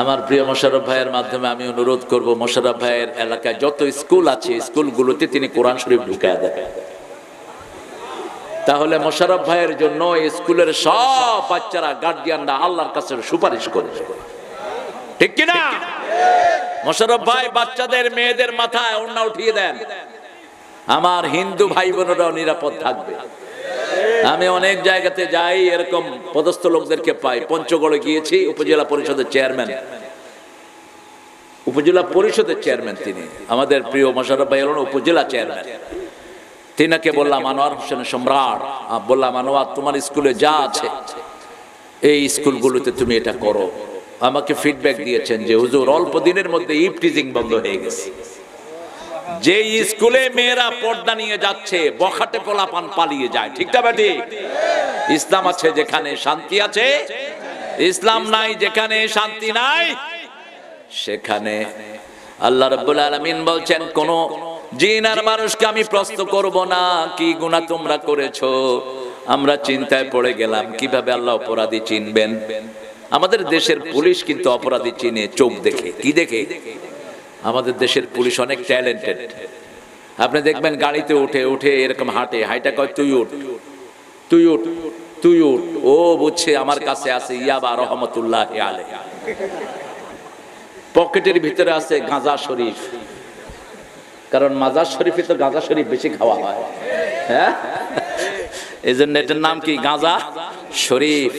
আমার প্রিয় মোশারফ ভাইয়ের মাধ্যমে আমি অনুরোধ করব মোশারফ ভাইয়ের এলাকায় যত স্কুল আছে স্কুলগুলোতে তিনি কোরআন শরীফ ঢুকায় দেন। তাহলে মোশারফ ভাইয়ের জন্য স্কুলের সব বাচ্চারা গার্ডিয়ানরা আল্লাহর কাছে সুপারিশ করবে ঠিক কিনা? মোশারফ ভাই বাচ্চাদের মেয়েদের মাথায় ওড়না উঠিয়ে দেন। আমার হিন্দু ভাই বোনেরাও নিরাপদ থাকবে। আমি অনেক জায়গাতে যাই, এরকম পদস্থ লোকদেরকে পাই। পঞ্চগড়ে গিয়েছি, উপজেলা পরিষদের চেয়ারম্যান। উপজেলা পরিষদের চেয়ারম্যান তিনি। আমাদের প্রিয় মোশারফ ভাই হলেন উপজেলা চেয়ারম্যান। তিনাকে বললাম, আনোয়ার হোসেন সম্রাট বললাম, আনোয়ার, তোমার স্কুলে যা আছে, এই স্কুলগুলোতে তুমি এটা করো। আমাকে ফিডব্যাক দিয়েছেন যে, হুজুর, অল্প দিনের মধ্যে ইফটিজিং বন্ধ হয়ে গেছে। যে স্কুলে মেয়েরা পর্দা নিয়ে যাচ্ছে, বখাটে পোলাপান পালিয়ে যায়। ঠিক না ইসলাম আছে যেখানে শান্তি আছে, ইসলাম নাই যেখানে শান্তি নাই, সেখানে আল্লাহ রাব্বুল আলামিন বলছেন, কোন জিন আর মানুষকে আমি প্রশ্ন করব না, কি গুনাহ তোমরা করেছ? আমরা চিন্তায় পড়ে গেলাম, কীভাবে আল্লাহ অপরাধী চিনবেন? আমাদের দেশের পুলিশ কিন্তু অপরাধী চিনে, চোখ দেখে। কি দেখে? আমাদের দেশের পুলিশ অনেক ট্যালেন্টেড আপনি দেখবেন গাড়িতে উঠে উঠে এরকম হাঁটে, হাইটা কয়, তুই উঠ তুই উঠ তুই উঠ। ও বুঝছে আমার কাছে আছে ইয়াবা রহমতুল্লাহ আলে পকেটের ভিতরে আছে গাঁজা শরীফ। কারণ মাজার শরীফে তো গাঁজা শরীফ বেশি খাওয়া হয়। হ্যাঁ? এই জন্য এটার নাম কি? গাঁজা শরীফ।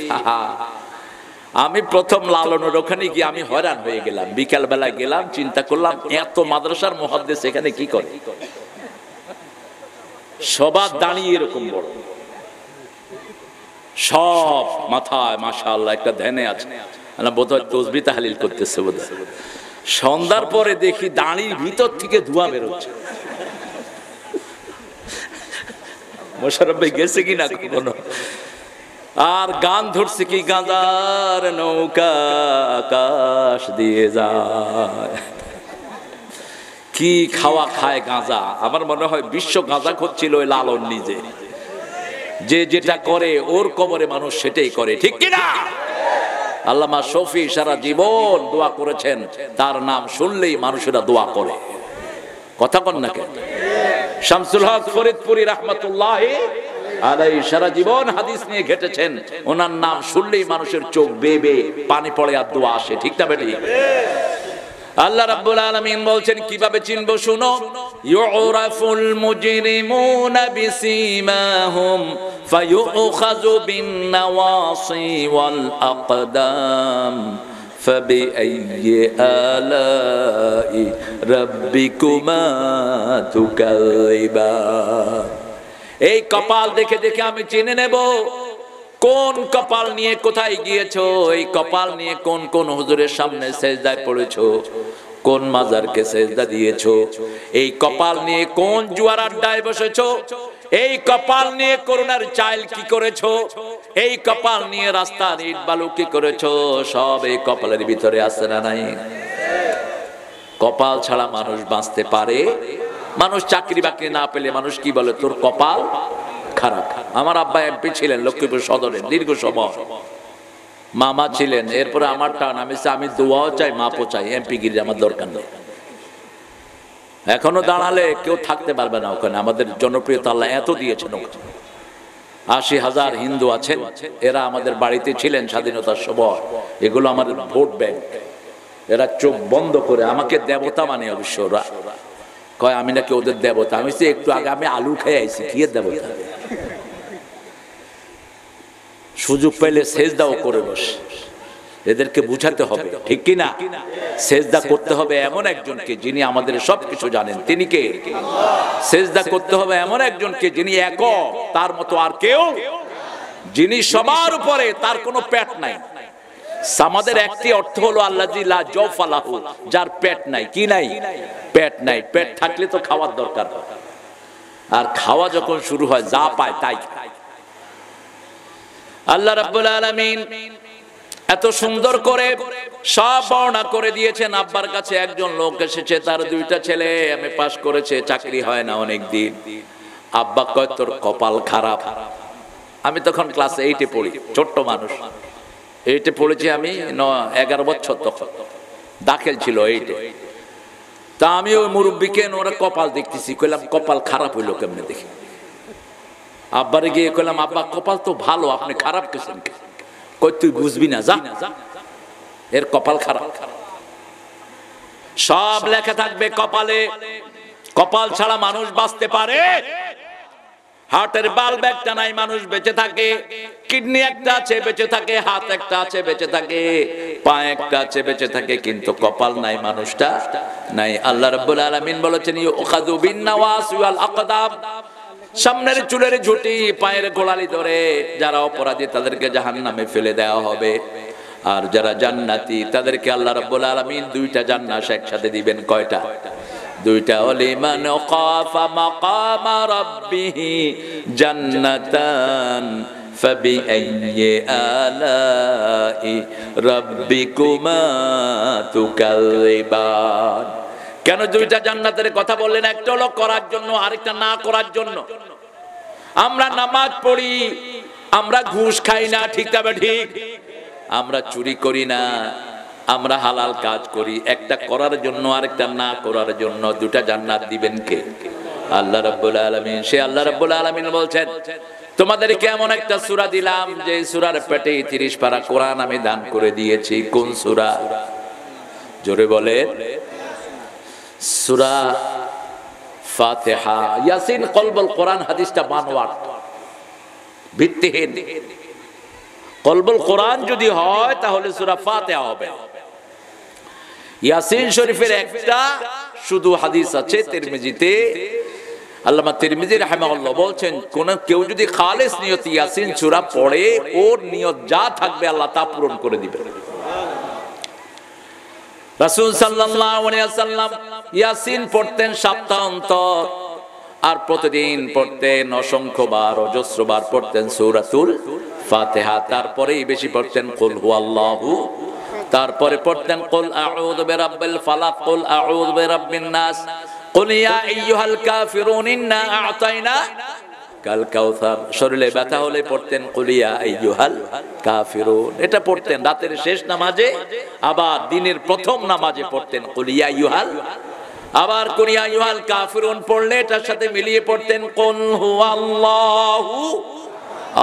আমি প্রথম লালনের ওখানে গিয়ে আমি হয়রান হয়ে গেলাম। বিকাল বেলা গেলাম, চিন্তা করলাম, এত মাদ্রাসার মহাদ্দেশ এখানে কি করে? সবার দাঁড়িয়ে এরকম বড়। সব মাথায়, মাশাআল্লাহ, একটা ধ্যানে আছে। না বোধহয় তসবি তাহলিল করতেছে বোধহয়। সন্ধ্যার পরে দেখি দাঁড়ির ভিতর থেকে ধোঁয়া বেরোচ্ছে। মোশারফ ভাই গেছে কিনা কখনো? আর গান ধরছে কি গাঁজার নৌকা আকাশ দিয়ে যায়। কি খাওয়া খায় গাঁজা? আমার মনে হয় বিশ্ব গাঁজা খুঁজছিল ওই লালন নিজে। যে যেটা করে ওর কবরে মানুষ সেটাই করে, ঠিক কিনা আল্লামা শফি সারা জীবন দোয়া করেছেন, তার নাম শুনলেই মানুষেরা দোয়া করে। কথা কন না কেন? শামসুল হক ফরিদপুরি রহমতুল্লাহ আলাই সারা জীবন হাদিস নিয়ে ঘেটেছেন ওনার নাম শুনলেই মানুষের চোখ বেবে পানি পড়ে আর দোয়া আসে ঠিক না বেটি আল্লাহ রাব্বুল আলামিন বলছেন কিভাবে চিনবো শুনো ইউরাফুল মুজরিমুনা বিসীমাহুম ফায়ুখাযু বিন নাওয়াসি ওয়াল আকদাম فبأي آلاء ربكما تكذبان এই কপাল দেখে দেখে আমি চিনে নেব। কোন কপাল নিয়ে কোথায় গিয়েছো? এই কপাল নিয়ে কোন কোন হুজুরের সামনে সেজদায় পড়েছো? কোন মাজারকে সেজদা দিয়েছ? এই কপাল নিয়ে কোন জুয়ার আড্ডায় বসেছো? এই কপাল নিয়ে করোনার চাইল কি করেছ? এই কপাল নিয়ে রাস্তার ইট বালু কি করেছ? সব এই কপালের ভিতরে আছে না নাই? কপাল ছাড়া মানুষ বাঁচতে পারে? মানুষ চাকরি বাকরি না পেলে মানুষ কি বলে, তোর কপাল খারাপ। আমার আব্বা এমপি ছিলেন লক্ষ্মীপুর সদরে দীর্ঘ সময়। মামা ছিলেন, এরপরে আমার টান, আমি আমি দোয়াও চাই, মাপও চাই এমপি গিরি আমার দরকার নেই। এখনও দাঁড়ালে কেউ থাকতে পারবে না ওখানে, আমাদের জনপ্রিয়তা আল্লাহ এত দিয়েছেন ওখানে। আশি হাজার হিন্দু আছেন, এরা আমাদের বাড়িতে ছিলেন স্বাধীনতার সময়, এগুলো আমাদের ভোট ব্যাংক। এরা চোখ বন্ধ করে, আমাকে দেবতা মানে অবশ্য ওরা। কয়, আমি নাকি ওদের দেবতা। আমি একটু আগে আমি আলু খেয়ে আইছি, কি দেবতা? সুযোগ পেলে সেজদাও করে বস। এদেরকে বুঝাতে হবে, ঠিক কি না সেজদা করতে হবে এমন একজনকে যিনি আমাদের সবকিছু জানেন। তিনি কে? সেজদা করতে হবে এমন একজনকে যিনি একক, তার মতো আর কেউ? যিনি সবার উপরে, তার কোনো প্যাট নাই। সামাদের একটি অর্থ হলো আল্লাহ জফালাহু যার পেট নাই। কি নাই? পেট নাই। পেট থাকলে তো খাওয়ার দরকার। আর খাওয়া যখন শুরু হয়, যা পায় তাই আল্লাহ রাব্বুল আলামিন এত সুন্দর করে সব বর্ণনা করে দিয়েছেন। আব্বার কাছে একজন লোক এসেছে, তার দুইটা ছেলে আমি পাশ করেছে, চাকরি হয় না অনেক দিন আব্বা কয়, তোর কপাল খারাপ। আমি তখন ক্লাস এইটে পড়ি, ছোট্ট মানুষ। এইটে পড়েছি আমি ন- এগারো বছর তখন। দাখিল ছিল এইটে। তা আমি ওই মুরব্বীকে ওরা কপাল দেখতেছি, কইলাম কপাল খারাপ হইল কেমনে দেখি? আব্বারে গিয়ে কইলাম, আব্বা, কপাল তো ভালো, আপনি খারাপ কেছেন কই, তুই বুঝবি না, যা। এর কপাল খারাপ। সব লেখা থাকবে কপালে। কপাল ছাড়া মানুষ বাঁচতে পারে। হার্টের বাল্ব একটা নাই, মানুষ বেঁচে থাকে। কিডনি একটা আছে, বেঁচে থাকে, হাত একটা আছে, বেঁচে থাকে। পা একটা আছে, বেঁচে থাকে, কিন্তু কপাল নাই, মানুষটা নাই। আল্লাহ রাব্বুল আলামিন বলেছেন, ইউখাযু বিন নাওয়াস ওয়াল আকদাম সামনের চুলের ঝুটি পায়ের গোড়ালি ধরে, যারা অপরাধী, তাদেরকে জাহান্নামে ফেলে দেওয়া হবে। আর যারা জান্নাতি, তাদেরকে আল্লাহ রাব্বুল আলামিন দুইটা জান্নাত একসাথে দিবেন, কয়টা? দুইটা অলিমান কাফা মাকামা রাব্বিহি জান্নাতান فبأي آلاء ربكما تكذبان কেন দুইটা জান্নাতের কথা বললেন একটা হলো করার জন্য আরেকটা না করার জন্য আমরা নামাজ পড়ি আমরা ঘুষ খাই না ঠিক তবে ঠিক আমরা চুরি করি না আমরা হালাল কাজ করি, একটা করার জন্য আরেকটা না করার জন্য। দুটা জান্নাত দিবেন কে? আল্লাহ রাব্বুল আলামিন। সে আল্লাহ রাব্বুল আলামিন বলছেন, তোমাদেরকে এমন একটা সূরা দিলাম, যে সূরার পেটে 30 পারা কোরআন আমি দান করে দিয়েছি। কোন সূরা? জোরে বলে। সূরা ফাতিহা। ইয়াসিন কলবুল কোরআন, হাদিসটা বানোয়াট। ভিত্তিহীন। কলবুল কোরআন যদি হয়, তাহলে সূরা ফাতিহা হবে। ইয়াসিন শরীফের একটা, শুধু হাদিস আছে তিরমিজিতে। আল্লামা তিরমিজি রাহিমাহুল্লাহ বলছেন, কোন কেউ যদি খালেস নিয়ত ইয়াসিন সূরা পড়ে, ওর নিয়ত যা থাকবে আল্লাহ তা পূরণ করে দিবেন। রাসূল সাল্লাল্লাহু আলাইহি ওয়াসাল্লাম ইয়াসিন পড়তেন সপ্তাহ অন্তর, আর প্রতিদিন পড়তেন অসংখ্য বার, অজস্র বার পড়তেন সূরাতুল ফাতিহা, তারপরেই বেশি পড়তেন কুল হুয়াল্লাহু তারপরে পড়তেন, কুল আউযু বিরাব্বিল ফালাক, কুল আউযু বিরাব্বিন নাস। কুল ইয়া আইয়ুহাল কাফিরুন, ইন্না আ'তাইনা। কাল কাউসার। শরীরে ব্যথা হলে পড়তেন কুলিয়া আইয়ুহাল কাফিরুন। এটা পড়তেন, রাতের শেষ নামাজে, আবার দিনের প্রথম নামাজে পড়তেন কুলিয়া আইয়ুহাল। আবার কুলিয়া আইয়ুহাল কাফিরুন পড়লে এটার সাথে মিলিয়ে পড়তেন, কুল হুয়াল্লাহু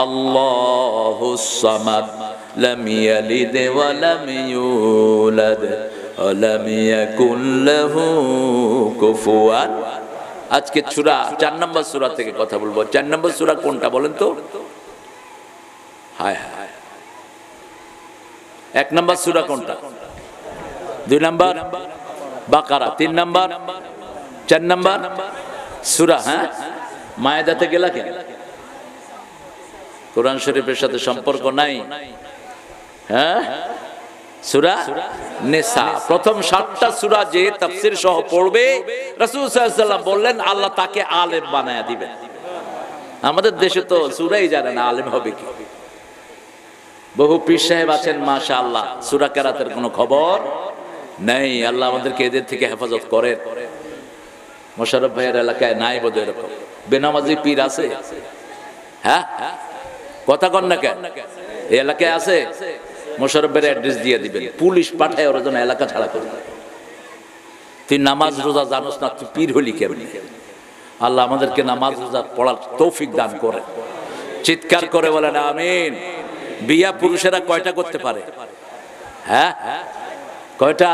আল্লাহুস সামাদ। ওয়া লাম ইউলাদ ওয়া লাম ইয়াকুল লাহু কুফুয়ান আজকে সুরা চার নম্বর সুরা থেকে কথা বলব। চার নম্বর সুরা কোনটা বলেন তো? হায় হায়। এক নম্বর সুরা কোনটা? দুই নম্বর? বাকারা। তিন নম্বর? চার নম্বর? সুরা হ্যাঁ? মায়েদাতে গেলা কেন? কোরআন শরীফের সাথে সম্পর্ক নাই? হ্যাঁ? সুরা প্রথম সাতটা সুরা যে আল্লাহ তাকে আলেম বানায়া আমাদের দেশে তো সুরাই জানে না, আলেম হবে কি। বহু পীর সাহেব আছেন, মাশাআল্লাহ। সুরা কেরাতের কোনো খবর নেই। আল্লাহ আমাদেরকে এদের থেকে হেফাজত করেন। মোশারফ ভাইয়ের এলাকায় নাই বোধ এরকম। বেনামাজি পীর আছে? হ্যাঁ? কথা কন না কেন? এলাকায় আছে? মোশারফের অ্যাড্রেস দিয়ে দিবেন পুলিশ পাঠায় ওরা যেন এলাকা ছাড়া করে দেয়। তুই নামাজ রোজা জানোস না তুই পীর হলি কেমনি আল্লাহ আমাদেরকে নামাজ রোজা পড়ার তৌফিক দান করে চিৎকার করে বলেন আমিন বিয়া পুরুষেরা কয়টা করতে পারে হ্যাঁ কয়টা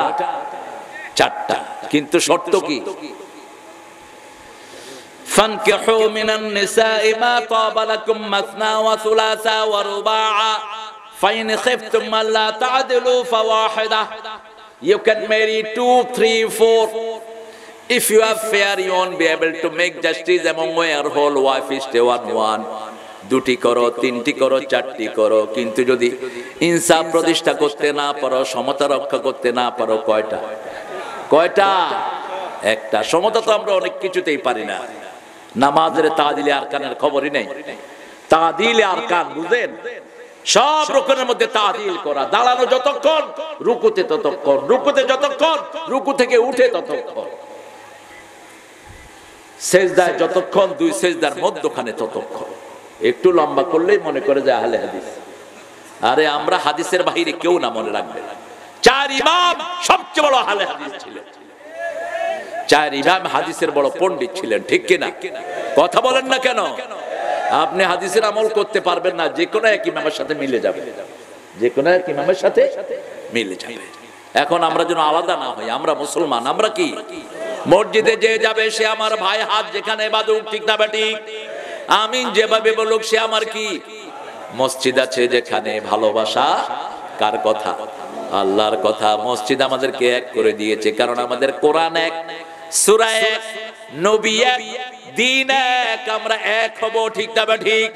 চারটা কিন্তু শর্ত কি فانكحوا من النساء ما طاب لكم مثنى وثلاثا ورباعا فإن خفتم ألا تعدلوا فواحدة You can marry two, three, four. If you are fair, you won't be able to make justice among your whole wife is one one. দুটি করো তিনটি করো চারটি করো কিন্তু যদি ইনসাফ প্রতিষ্ঠা করতে না পারো সমতা রক্ষা করতে না পারো কয়টা কয়টা একটা সমতা তো আমরা অনেক কিছুতেই পারি না নামাজের তাদিলে আরকানের খবরই নেই তাদিলে আরকান বুঝেন সব রকমের মধ্যে তাদিল করা, দাঁড়ানো যতক্ষণ, রুকুতে ততক্ষণ, রুকুতে যতক্ষণ, রুকু থেকে উঠে ততক্ষণ। সেজদায় যতক্ষণ, দুই সেজদার মধ্যখানে ততক্ষণ। একটু লম্বা করলেই মনে করে যে আহলে হাদিস। আরে আমরা হাদিসের বাহিরে কেউ না মনে রাখবে। চার ইমাম সবচেয়ে বড় আহলে হাদিস ছিলেন। চার ইমাম হাদিসের বড় পণ্ডিত ছিলেন, ঠিক কিনা? কথা বলেন না কেন? আপনি হাদিসের আমল করতে পারবেন না, যে কোনো এক ইমামের সাথে মিলে যাবে। যে কোনো এক ইমামের সাথে মিলে যাবে। এখন আমরা যেন আলাদা না হই, আমরা মুসলমান, আমরা কি? মসজিদে যে যাবে সে আমার ভাই হাত যেখানে বাদুক ঠিক না ঠিক আমি যেভাবে বলুক, সে আমার কি? মসজিদ আছে যেখানে ভালোবাসা কার কথা? আল্লাহর কথা। মসজিদ আমাদেরকে এক করে দিয়েছে, কারণ আমাদের কোরআন এক, সুরা এক। নবী এক দিন এক আমরা এক হব ঠিক না ঠিক?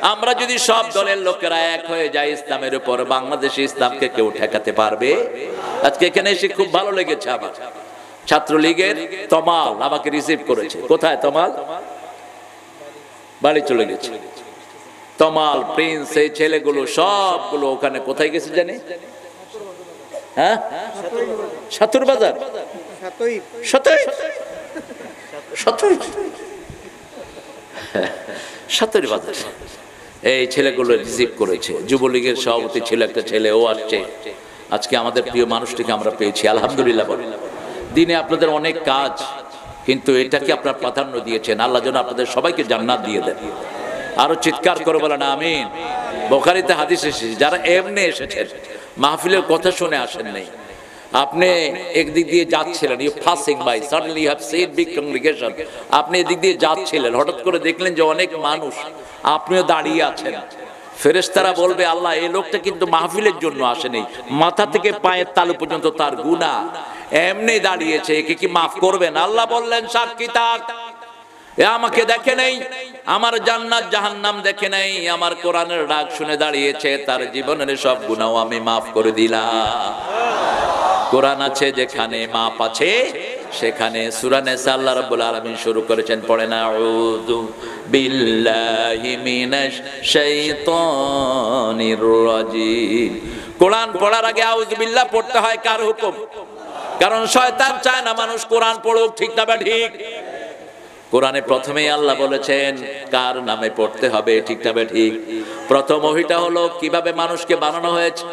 আমরা যদি সব দলের লোকেরা এক হয়ে যায় ইসলামের উপর বাংলাদেশে ইসলামকে কেউ ঠেকাতে পারবে? আজকে এখানে এসে খুব ভালো লেগেছে আমার। ছাত্রলীগের তমাল আমাকে রিসিভ করেছে। কোথায় তমাল? বাড়ি চলে গেছে। তমাল প্রিন্স এই ছেলেগুলো সবগুলো ওখানে কোথায় গেছে জানি? হ্যাঁ? সাতুর বাজার? সতই? সাতুর বাজার এই ছেলেগুলো রিসিভ করেছে। যুবলীগের সভাপতি ছিল একটা ছেলে, ও আসছে। আজকে আমাদের প্রিয় মানুষটিকে আমরা পেয়েছি, আলহামদুলিল্লাহ। দিনে আপনাদের অনেক কাজ, কিন্তু এটাকে আপনার প্রাধান্য দিয়েছেন। আল্লাহ যেন আপনাদের সবাইকে জান্নাত দিয়ে দেন। আরও চিৎকার করে বলেন, আমিন। বোখারিতে হাদিস এসেছে, যারা এমনি এসেছেন, মাহফিলের কথা শুনে আসেন নাই। আপনি একদিক দিয়ে যাচ্ছিলেন you passing by suddenly have seen big congregation আপনি এদিক দিয়ে যাচ্ছিলেন, হঠাৎ করে দেখলেন যে অনেক মানুষ, আপনিও দাঁড়িয়ে আছেন। ফেরেশতারা বলবে, আল্লাহ, এই লোকটা কিন্তু মাহফিলের জন্য আসেনি, মাথা থেকে পায়ের তালু পর্যন্ত তার গুণা এমনি দাঁড়িয়েছে, একে কি মাফ করবেন? আল্লাহ বললেন, সাক্ষী থাক। এ আমাকে দেখে নেই। আমার জান্নাত জাহান্নাম দেখে নেই। আমার কোরআনের ডাক শুনে দাঁড়িয়েছে। তার জীবনের সব গুণাও আমি মাফ করে দিলাম। কোরআন আছে যেখানে মাপ আছে, সেখানে সুরানে আল্লাহ রাব্বুল আলামিন শুরু করেছেন, পড়ে না। আউযু বিল্লাহি মিনাশ শাইতানির রাজিম। কোরআন পড়ার আগে আউযু বিল্লাহ পড়তে হয় কার হুকুম? কারণ শয়তান চায় না মানুষ কোরআন পড়ুক, ঠিক না ঠিক? কোরআনে প্রথমেই আল্লাহ বলেছেন, কার নামে পড়তে হবে, ঠিক না ঠিক। প্রথম ওহিটা হলো, কীভাবে মানুষকে বানানো হয়েছে।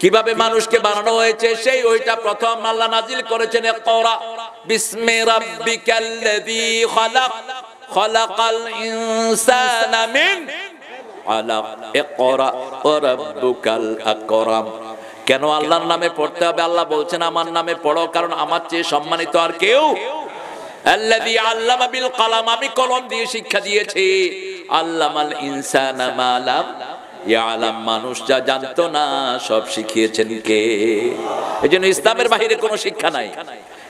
কীভাবে মানুষকে বানানো হয়েছে, সেই ওইটা প্রথম আল্লাহ নাজিল করেছেন ইকরা বিসমি রাব্বিকাল্লাযী খালাক, খালাকাল ইনসানা মিন আলাক। ইকরা ওয়া রাব্বুকাল আকরাম। কেন আল্লাহর নামে পড়তে হবে? আল্লাহ বলছেন, আমার নামে পড়ো, কারণ আমার চেয়ে সম্মানিত আর কেউ আল্লাযী আল্লামা বিল আমি কলম দিয়ে শিক্ষা দিয়েছি। আল্লামাল ইনসানা মা লাম ইয়ালাম, মানুষ যা জানতো না, সব শিখিয়েছেন কে? এই জন্য ইসলামের বাহিরে কোনো শিক্ষা নাই।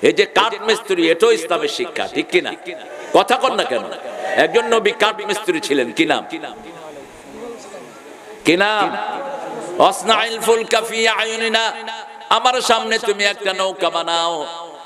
এই যে কাঠ মিস্ত্রি, এটাও ইসলামের শিক্ষা, ঠিক কিনা কথা কর না কেন? একজন নবী কাঠ মিস্ত্রি ছিলেন, কি নাম? কি নাম? অসনাইল ফুলকা ফি আয়ুনিনা আমার সামনে তুমি একটা নৌকা বানাও।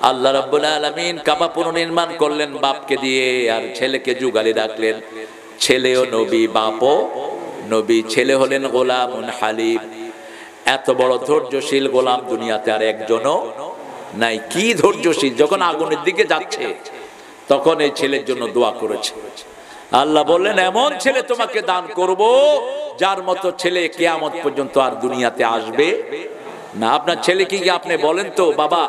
আল্লাহ রাব্বুল আলামিন কাবা পুনর্নির্মাণ করলেন, বাপকে দিয়ে আর ছেলেকে যুগালি রাখলেন। ছেলেও নবী, বাপও নবী। ছেলে হলেন গোলাম হালিম। এত বড় ধৈর্যশীল গোলাম দুনিয়াতে আর একজনও নাই। কি ধৈর্যশীল? যখন আগুনের দিকে যাচ্ছে, তখন এই ছেলের জন্য দোয়া করেছে। আল্লাহ বললেন, এমন ছেলে তোমাকে দান করব, যার মতো ছেলে কেয়ামত পর্যন্ত আর দুনিয়াতে আসবে না, আপনার ছেলে কি আপনি বলেন তো, বাবা,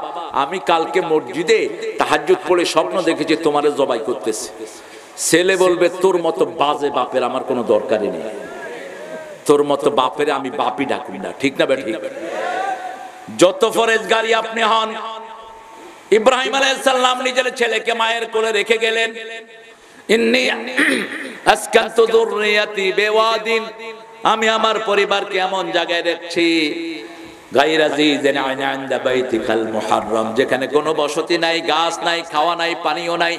আমি কালকে মসজিদে তাহাজ্জুদ পড়ে স্বপ্ন দেখেছি, তোমারে জবাই করতেছে। ছেলে বলবে, তোর মতো বাজে বাপের আমার কোনো দরকারই নেই। তোর মতো বাপের আমি বাপই ডাকুই না। ঠিক না ঠিক যত ফরেজগারি আপনি হন, ইব্রাহিম আলাইসাল্লাম নিজের ছেলেকে মায়ের কোলে রেখে গেলেন। আমি আমার পরিবারকে এমন জায়গায় রেখেছি যেখানে কোনো বসতি নাই, গাছ নাই, খাওয়া নাই, পানিও নাই।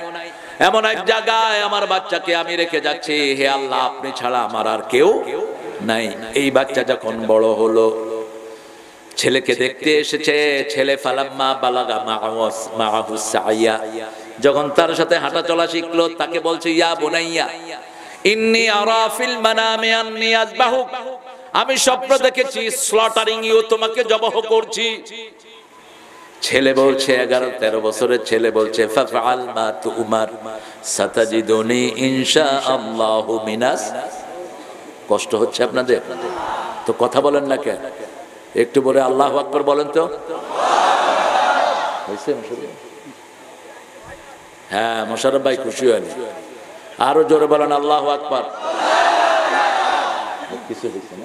এমন এক জায়গায় আমার বাচ্চাকে আমি রেখে যাচ্ছি, হে আল্লাহ, আপনি ছাড়া আমার আর কেউ নাই। এই বাচ্চা যখন বড় হলো, ছেলেকে দেখতে এসেছে, ছেলে ফালাম্মা যখন তার সাথে হাঁটা চলা শিখলো, তাকে বলছে, ইয়া বুনাইয়া, ইন্নি আরা ফিল মানামি আন্নি আযবাহুক। আমি স্বপ্ন দেখেছি স্লটারিং ইউ তোমাকে জবাহ করছি। ছেলে বলছে, এগারো, তেরো বছরের ছেলে বলছে কষ্ট হচ্ছে আপনাদের? তো কথা বলেন না কেন? একটু বলে আল্লাহ আকবর বলেন তো। হ্যাঁ মোশারফ ভাই খুশি হয়নি। আরও জোরে বলেন আল্লাহ আকবর। কিছু হয়েছে না?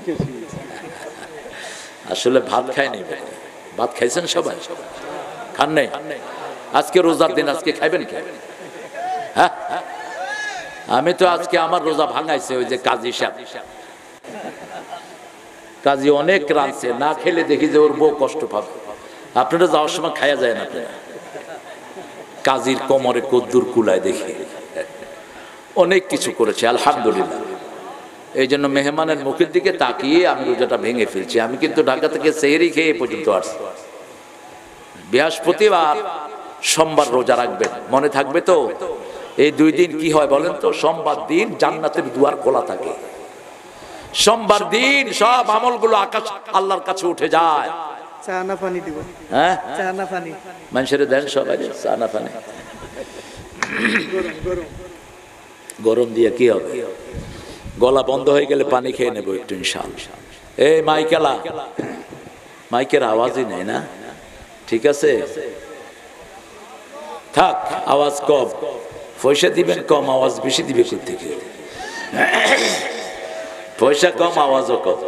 আসলে ভাত খায়নি ভাত খাইছেন সবাই? খান নাই? আজকে রোজার দিন আজকে খাইবেন কে? হ্যাঁ? আমি তো আজকে আমার রোজা ভাঙাইছে ওই যে কাজী সাহেব। কাজী অনেক রাঁধছে না খেলে দেখি যে ওর বউ কষ্ট পাবে। আপনারা যাওয়ার সময় খায়া যায় না আপনারা। কাজীর কোমরে কদ্দুর কুলায় দেখি। অনেক কিছু করেছে আলহামদুলিল্লাহ। এই জন্য মেহমানের মুখের দিকে তাকিয়ে আমি রোজাটা ভেঙে ফেলছি। আমি কিন্তু ঢাকা থেকে সেহরি খেয়ে পর্যন্ত আসছি। বৃহস্পতিবার সোমবার রোজা রাখবেন মনে থাকবে তো? এই দুই দিন কি হয় বলেন তো? সোমবার দিন জান্নাতের দুয়ার খোলা থাকে। সোমবার দিন সব আমলগুলো আকাশ আল্লাহর কাছে উঠে যায়। পানি হ্যাঁ? পানি। মানুষের দেন সবাই গরম গরম। গরম দিয়ে কি হবে? গলা বন্ধ হয়ে গেলে পানি খেয়ে নেব একটু ইনশাল এই মাইকেলা, মাইকের আওয়াজই নেই না? ঠিক আছে? থাক, আওয়াজ কম। পয়সা দিবেন কম, আওয়াজ বেশি দিবে থেকে পয়সা কম, আওয়াজও কম।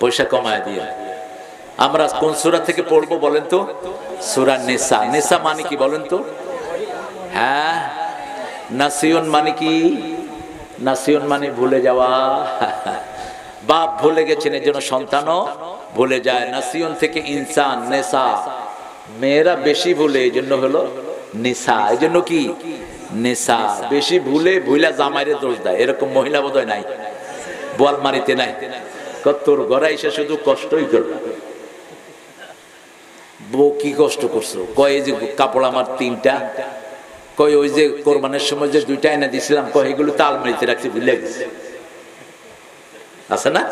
পয়সা কমায় দিয়ে। আমরা কোন সুরা থেকে পড়ব বলেন তো? সুরা নেশা নেশা মানে কি বলেন তো? হ্যাঁ? নাসিয়ন মানে কি? নাসিয়ন মানে ভুলে যাওয়া। বাপ ভুলে গেছেন, এর জন্য সন্তানও ভুলে যায়। নাসিয়ন থেকে ইনসান নেশা মেয়েরা বেশি ভুলে, এই জন্য হলো নেশা এই জন্য কি? নেশা বেশি ভুলে ভুলা জামাইরে দোষ দেয়। এরকম মহিলা বোধহয় নাই। বল মারিতে নাই। তোর ঘরে এসে শুধু কষ্টই করবে। বউ কি কষ্ট করছ? কয় যে কাপড় আমার তিনটা কয় ওই যে কোরবানের সময় যে দুইটা এনে দিছিলাম কয় এগুলো তো আলমারিতে রাখছি ভুলে গেছে আছে না?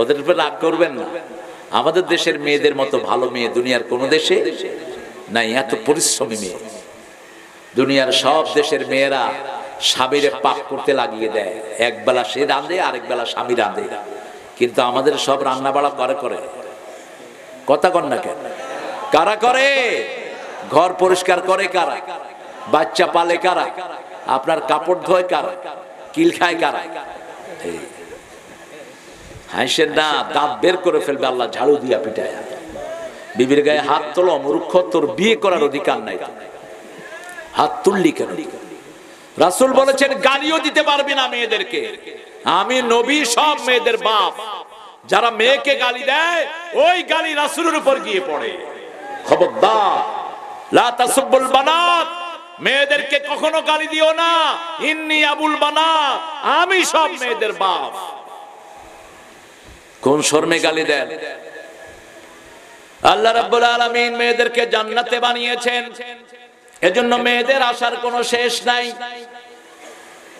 ওদের উপর রাগ করবেন না। আমাদের দেশের মেয়েদের মতো ভালো মেয়ে দুনিয়ার কোন দেশে নাই, এত পরিশ্রমী মেয়ে। দুনিয়ার সব দেশের মেয়েরা স্বামীরে পাক করতে লাগিয়ে দেয়। এক বেলা সে রাঁধে, আরেক বেলা স্বামী রাঁধে। কিন্তু আমাদের সব রান্না বাড়া করে করে? কথা কন না কেন? কারা করে? ঘর পরিষ্কার করে কারা? বাচ্চা পালে কারা? আপনার কাপড় ধোয় কারা? কিল খায় কারা? হাসেন না, দাঁত বের করে ফেলবে আল্লাহ, ঝাড়ু দিয়া পিটায়। বিবির গায়ে হাত তোলো, মূর্খ, তোর বিয়ে করার অধিকার নাই হাত তুললি কেন? রাসুল বলেছেন, গালিও দিতে পারবে না মেয়েদেরকে। আমি নবী, সব মেয়েদের বাপ। যারা মেয়েকে গালি দেয়, ওই গালি রাসুলের উপর গিয়ে পড়ে। খবরদার। লা তাসুব্বুল বানাত। মেয়েদেরকে কখনো গালি দিও না। ইন্নি আবুল বানাত আমি সব মেয়েদের বাপ। কোন শর্মে গালি দেন? আল্লাহ রাব্বুল আলামিন মেয়েদেরকে জান্নাতে বানিয়েছেন। এজন্য মেয়েদের আসার কোনো শেষ নাই।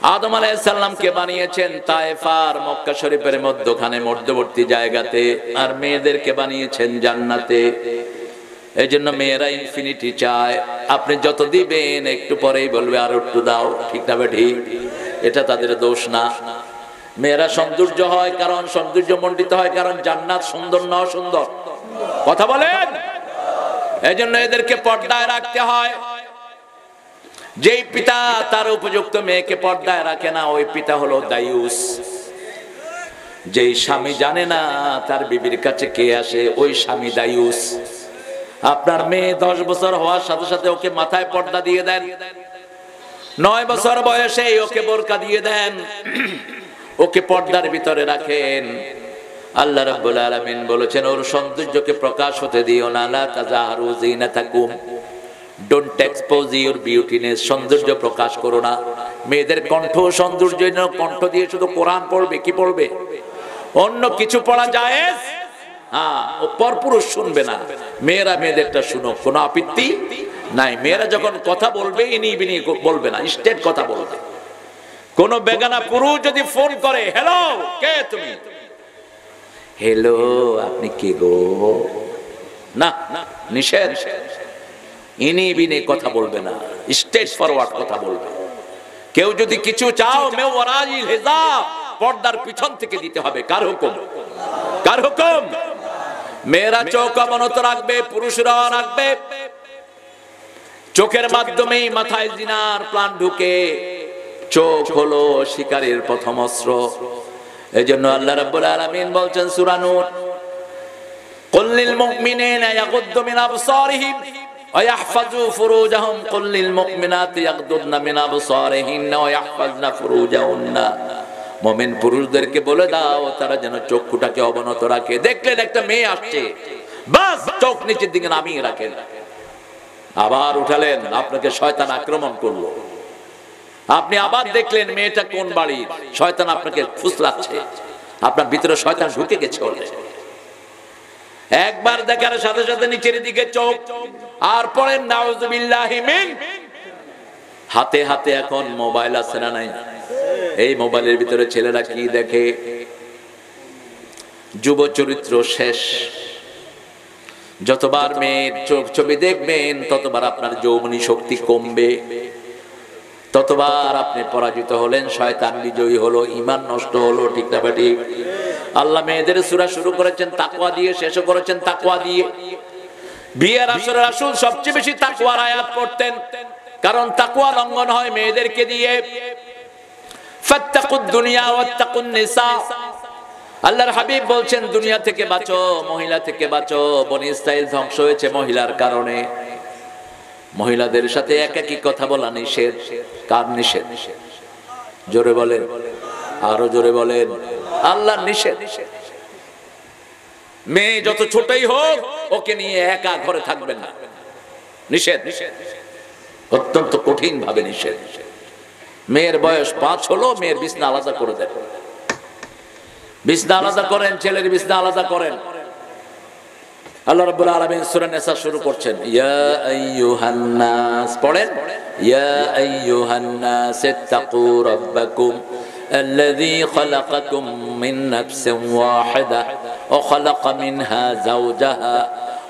আদম আলাইসাল্লামকে বানিয়েছেন তায়েফার মক্কা শরীফের মধ্যখানে মধ্যবর্তী জায়গাতে। আর মেয়েদেরকে বানিয়েছেন জান্নাতে। এই জন্য মেয়েরা ইনফিনিটি চায়। আপনি যত দিবেন, একটু পরেই বলবে, আর একটু দাও। ঠিক না এটা তাদের দোষ না। মেয়েরা সৌন্দর্য হয় কারণ সৌন্দর্য মণ্ডিত হয় কারণ জান্নাত সুন্দর না সুন্দর কথা বলেন? এই জন্য এদেরকে পর্দায় রাখতে হয়। যেই পিতা তার উপযুক্ত মেয়েকে পর্দায় রাখে না, ওই পিতা হলো দায়ুস। যেই স্বামী জানে না তার বিবির কাছে কে আসে, ওই স্বামী দায়ুস। আপনার মেয়ে দশ বছর হওয়ার সাথে সাথে ওকে মাথায় পর্দা দিয়ে দেন। নয় বছর বয়সে ওকে বোরকা দিয়ে দেন। ওকে পর্দার ভিতরে রাখেন। আল্লাহ রাব্বুল আলামিন বলেছেন, ওর সৌন্দর্যকে প্রকাশ হতে দিও না। লা তাজাহারু জিনাতাকুম ডোন্ট এক্সপোজ ইউর বিউটিনেস সৌন্দর্য প্রকাশ করো না। মেয়েদের কণ্ঠ সৌন্দর্য কণ্ঠ দিয়ে শুধু কোরআন পড়বে, কি পড়বে? অন্য কিছু পড়া যায় হ্যাঁ ও পরপুরুষ শুনবে না। মেয়েরা মেয়েদেরটা শুনো, কোনো আপত্তি নাই। মেয়েরা যখন কথা বলবে, ইনি বিনি বলবে না স্টেট কথা বলবে। কোন বেগানা পুরুষ যদি ফোন করে হ্যালো কে তুমি? হ্যালো আপনি কে গো? না নিষেধ। ইনি বিনি কথা বলবে না স্টেট ফরওয়ার্ড কথা বলবে। কেউ যদি কিছু চাও মেও পর্দার পিছন থেকে দিতে হবে। কার হুকুম? কার হুকুম? মেয়েরা চোখ অবনত রাখবে পুরুষরা রাখবে। চোখের মাধ্যমেই মাথায় জিনার প্লান ঢুকে চোখ হলো শিকারের প্রথম অস্ত্র। এই জন্য আল্লাহ রাব্বুল আলামিন বলছেন, সূরা নূর কুল্লিল মুমিনিনা ইয়াগুদ্দু মিন আবসারিহিম ওয়া ইয়াহফাযু ফুরুজাহুম। কুল্লিল মুমিনাতি ইয়াগুদ্দুনা মিন আবসারিহিন্না ওয়া ইয়াহফাযনা ফুরুজাহুন্না। মমিন পুরুষদেরকে বলে দাও, তারা যেন চক্ষুটাকে অবনত রাখে। দেখলেন একটা মেয়ে আসছে। বাস, চোখ নিচের দিকে নামিয়ে রাখেন। আবার উঠালেন, আপনাকে শয়তান আক্রমণ করল। আপনি আবার দেখলেন মেয়েটা কোন বাড়ির শয়তান আপনাকে ফুসলাচ্ছে আপনার ভিতরে শয়তান ঢুকে গেছে একবার দেখার সাথে সাথে নিচের দিকে চোখ। আর পরে নাউজুবিল্লাহি হাতে হাতে এখন মোবাইল আছে না নাই? এই মোবাইলের ভিতরে ছেলেরা কি দেখে? যুব চরিত্র শেষ। যতবার মেয়ের চোখ ছবি দেখবেন, ততবার আপনার যৌবনী শক্তি কমবে। ততবার আপনি পরাজিত হলেন, শয়তান বিজয়ী হলো ইমান নষ্ট হলো, ঠিক না ঠিক আল্লাহ মেয়েদের সুরা শুরু করেছেন তাকুয়া দিয়ে, শেষও করেছেন তাকুয়া দিয়ে। বিয়ের আসরে রাসূল সবচেয়ে বেশি তাকুয়ার আয়াত পড়তেন। কারণ তাকুয়া লঙ্ঘন হয় মেয়েদেরকে দিয়ে ফাত্তাকুদ দুনিয়া ওয়াত্তাকুন নিসা আল্লাহর হাবিব বলছেন, দুনিয়া থেকে বাঁচো, মহিলা থেকে বাঁচো। বনি ইসরাইল ধ্বংস হয়েছে মহিলার কারণে। মহিলাদের সাথে একাকি কথা বলা নিষেধ। কার নিষেধ? জোরে বলেন। আরও জোরে বলেন। আল্লাহ নিষেধ। মেয়ে যত ছোটই হোক, ওকে নিয়ে একা ঘরে থাকবেন না। নিষেধ। অত্যন্ত কঠিন ভাবে নিষেধ। মেয়ের বয়স পাঁচ হলো মেয়ের বিছনা আলাদা করে দেন বিছনা আলাদা করেন ছেলের বিছনা আলাদা করেন আল্লাহ রাব্বুল আলামিন সূরা নিসা শুরু করছেন ইয়া আইয়ুহান নাস পড়েন ইয়া আইয়ুহান নাস ইত্তাকু রাব্বাকুম الذي خلقكم من نفس واحدة وخلق منها زوجها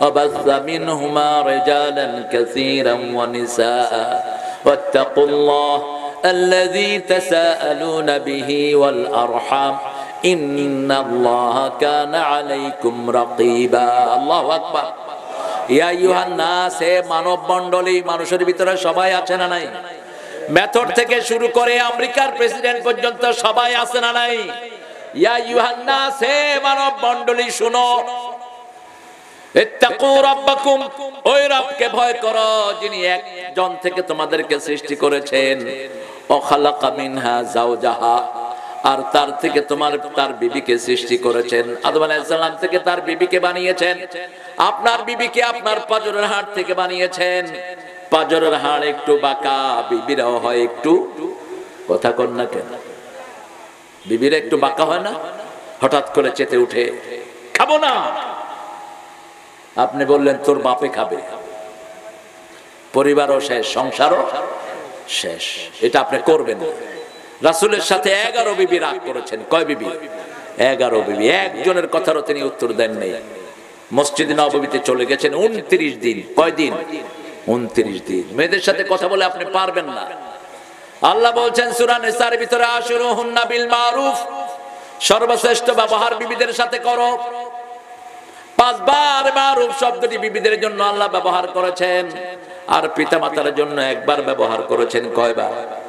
وبث منهما رجالا كثيرا ونساء واتقوا الله الذي تساءلون به والأرحام إن الله كان عليكم رقيبا الله أكبر ইয়া ইউহান নাস হে মানব মণ্ডলী মানুষের ভিতরে সবাই আছে না নাই মেথড থেকে শুরু করে আমেরিকার প্রেসিডেন্ট পর্যন্ত সবাই আছে না নাই ইয়া ইউহান নাস হে মানব মণ্ডলী শুনো ইত্তাকু রাব্বাকুম ওই রবকে ভয় করো যিনি একজন থেকে তোমাদেরকে সৃষ্টি করেছেন আর তার থেকে তোমার, তার বিবিকে সৃষ্টি করেছেন। আদম আলাইহিসসালাম থেকে তার বিবিকে বানিয়েছেন। আপনার বিবিকে আপনার পাজরের হাড় থেকে বানিয়েছেন। পাজরের হাড় একটু বাঁকা, বিবিরাও হয় একটু কথা কন না কেন? বিবিরা একটু বাঁকা হয় না? হঠাৎ করে চেতে উঠে, খাব না। আপনি বললেন, তোর বাপে খাবে। পরিবারও শেষ, সংসারও শেষ। এটা আপনি করবেন। রাসুলের সাথে এগারো বিবি রাগ করেছেন। কয় বিবি? এগারো বিবি। একজনের কথারও তিনি উত্তর দেন নেই। মসজিদ নবীতে চলে গেছেন উনত্রিশ দিন। কয় দিন? উনত্রিশ দিন। মেয়েদের সাথে কথা বলে আপনি পারবেন না। আল্লাহ বলছেন সুরান ইসার ভিতরে আসুরু হুন্না বিল মারুফ। সর্বশ্রেষ্ঠ ব্যবহার বিবিদের সাথে করো। পাঁচবার মারুফ শব্দটি বিবিদের জন্য আল্লাহ ব্যবহার করেছেন। আর পিতা মাতার জন্য একবার ব্যবহার করেছেন কয়বার?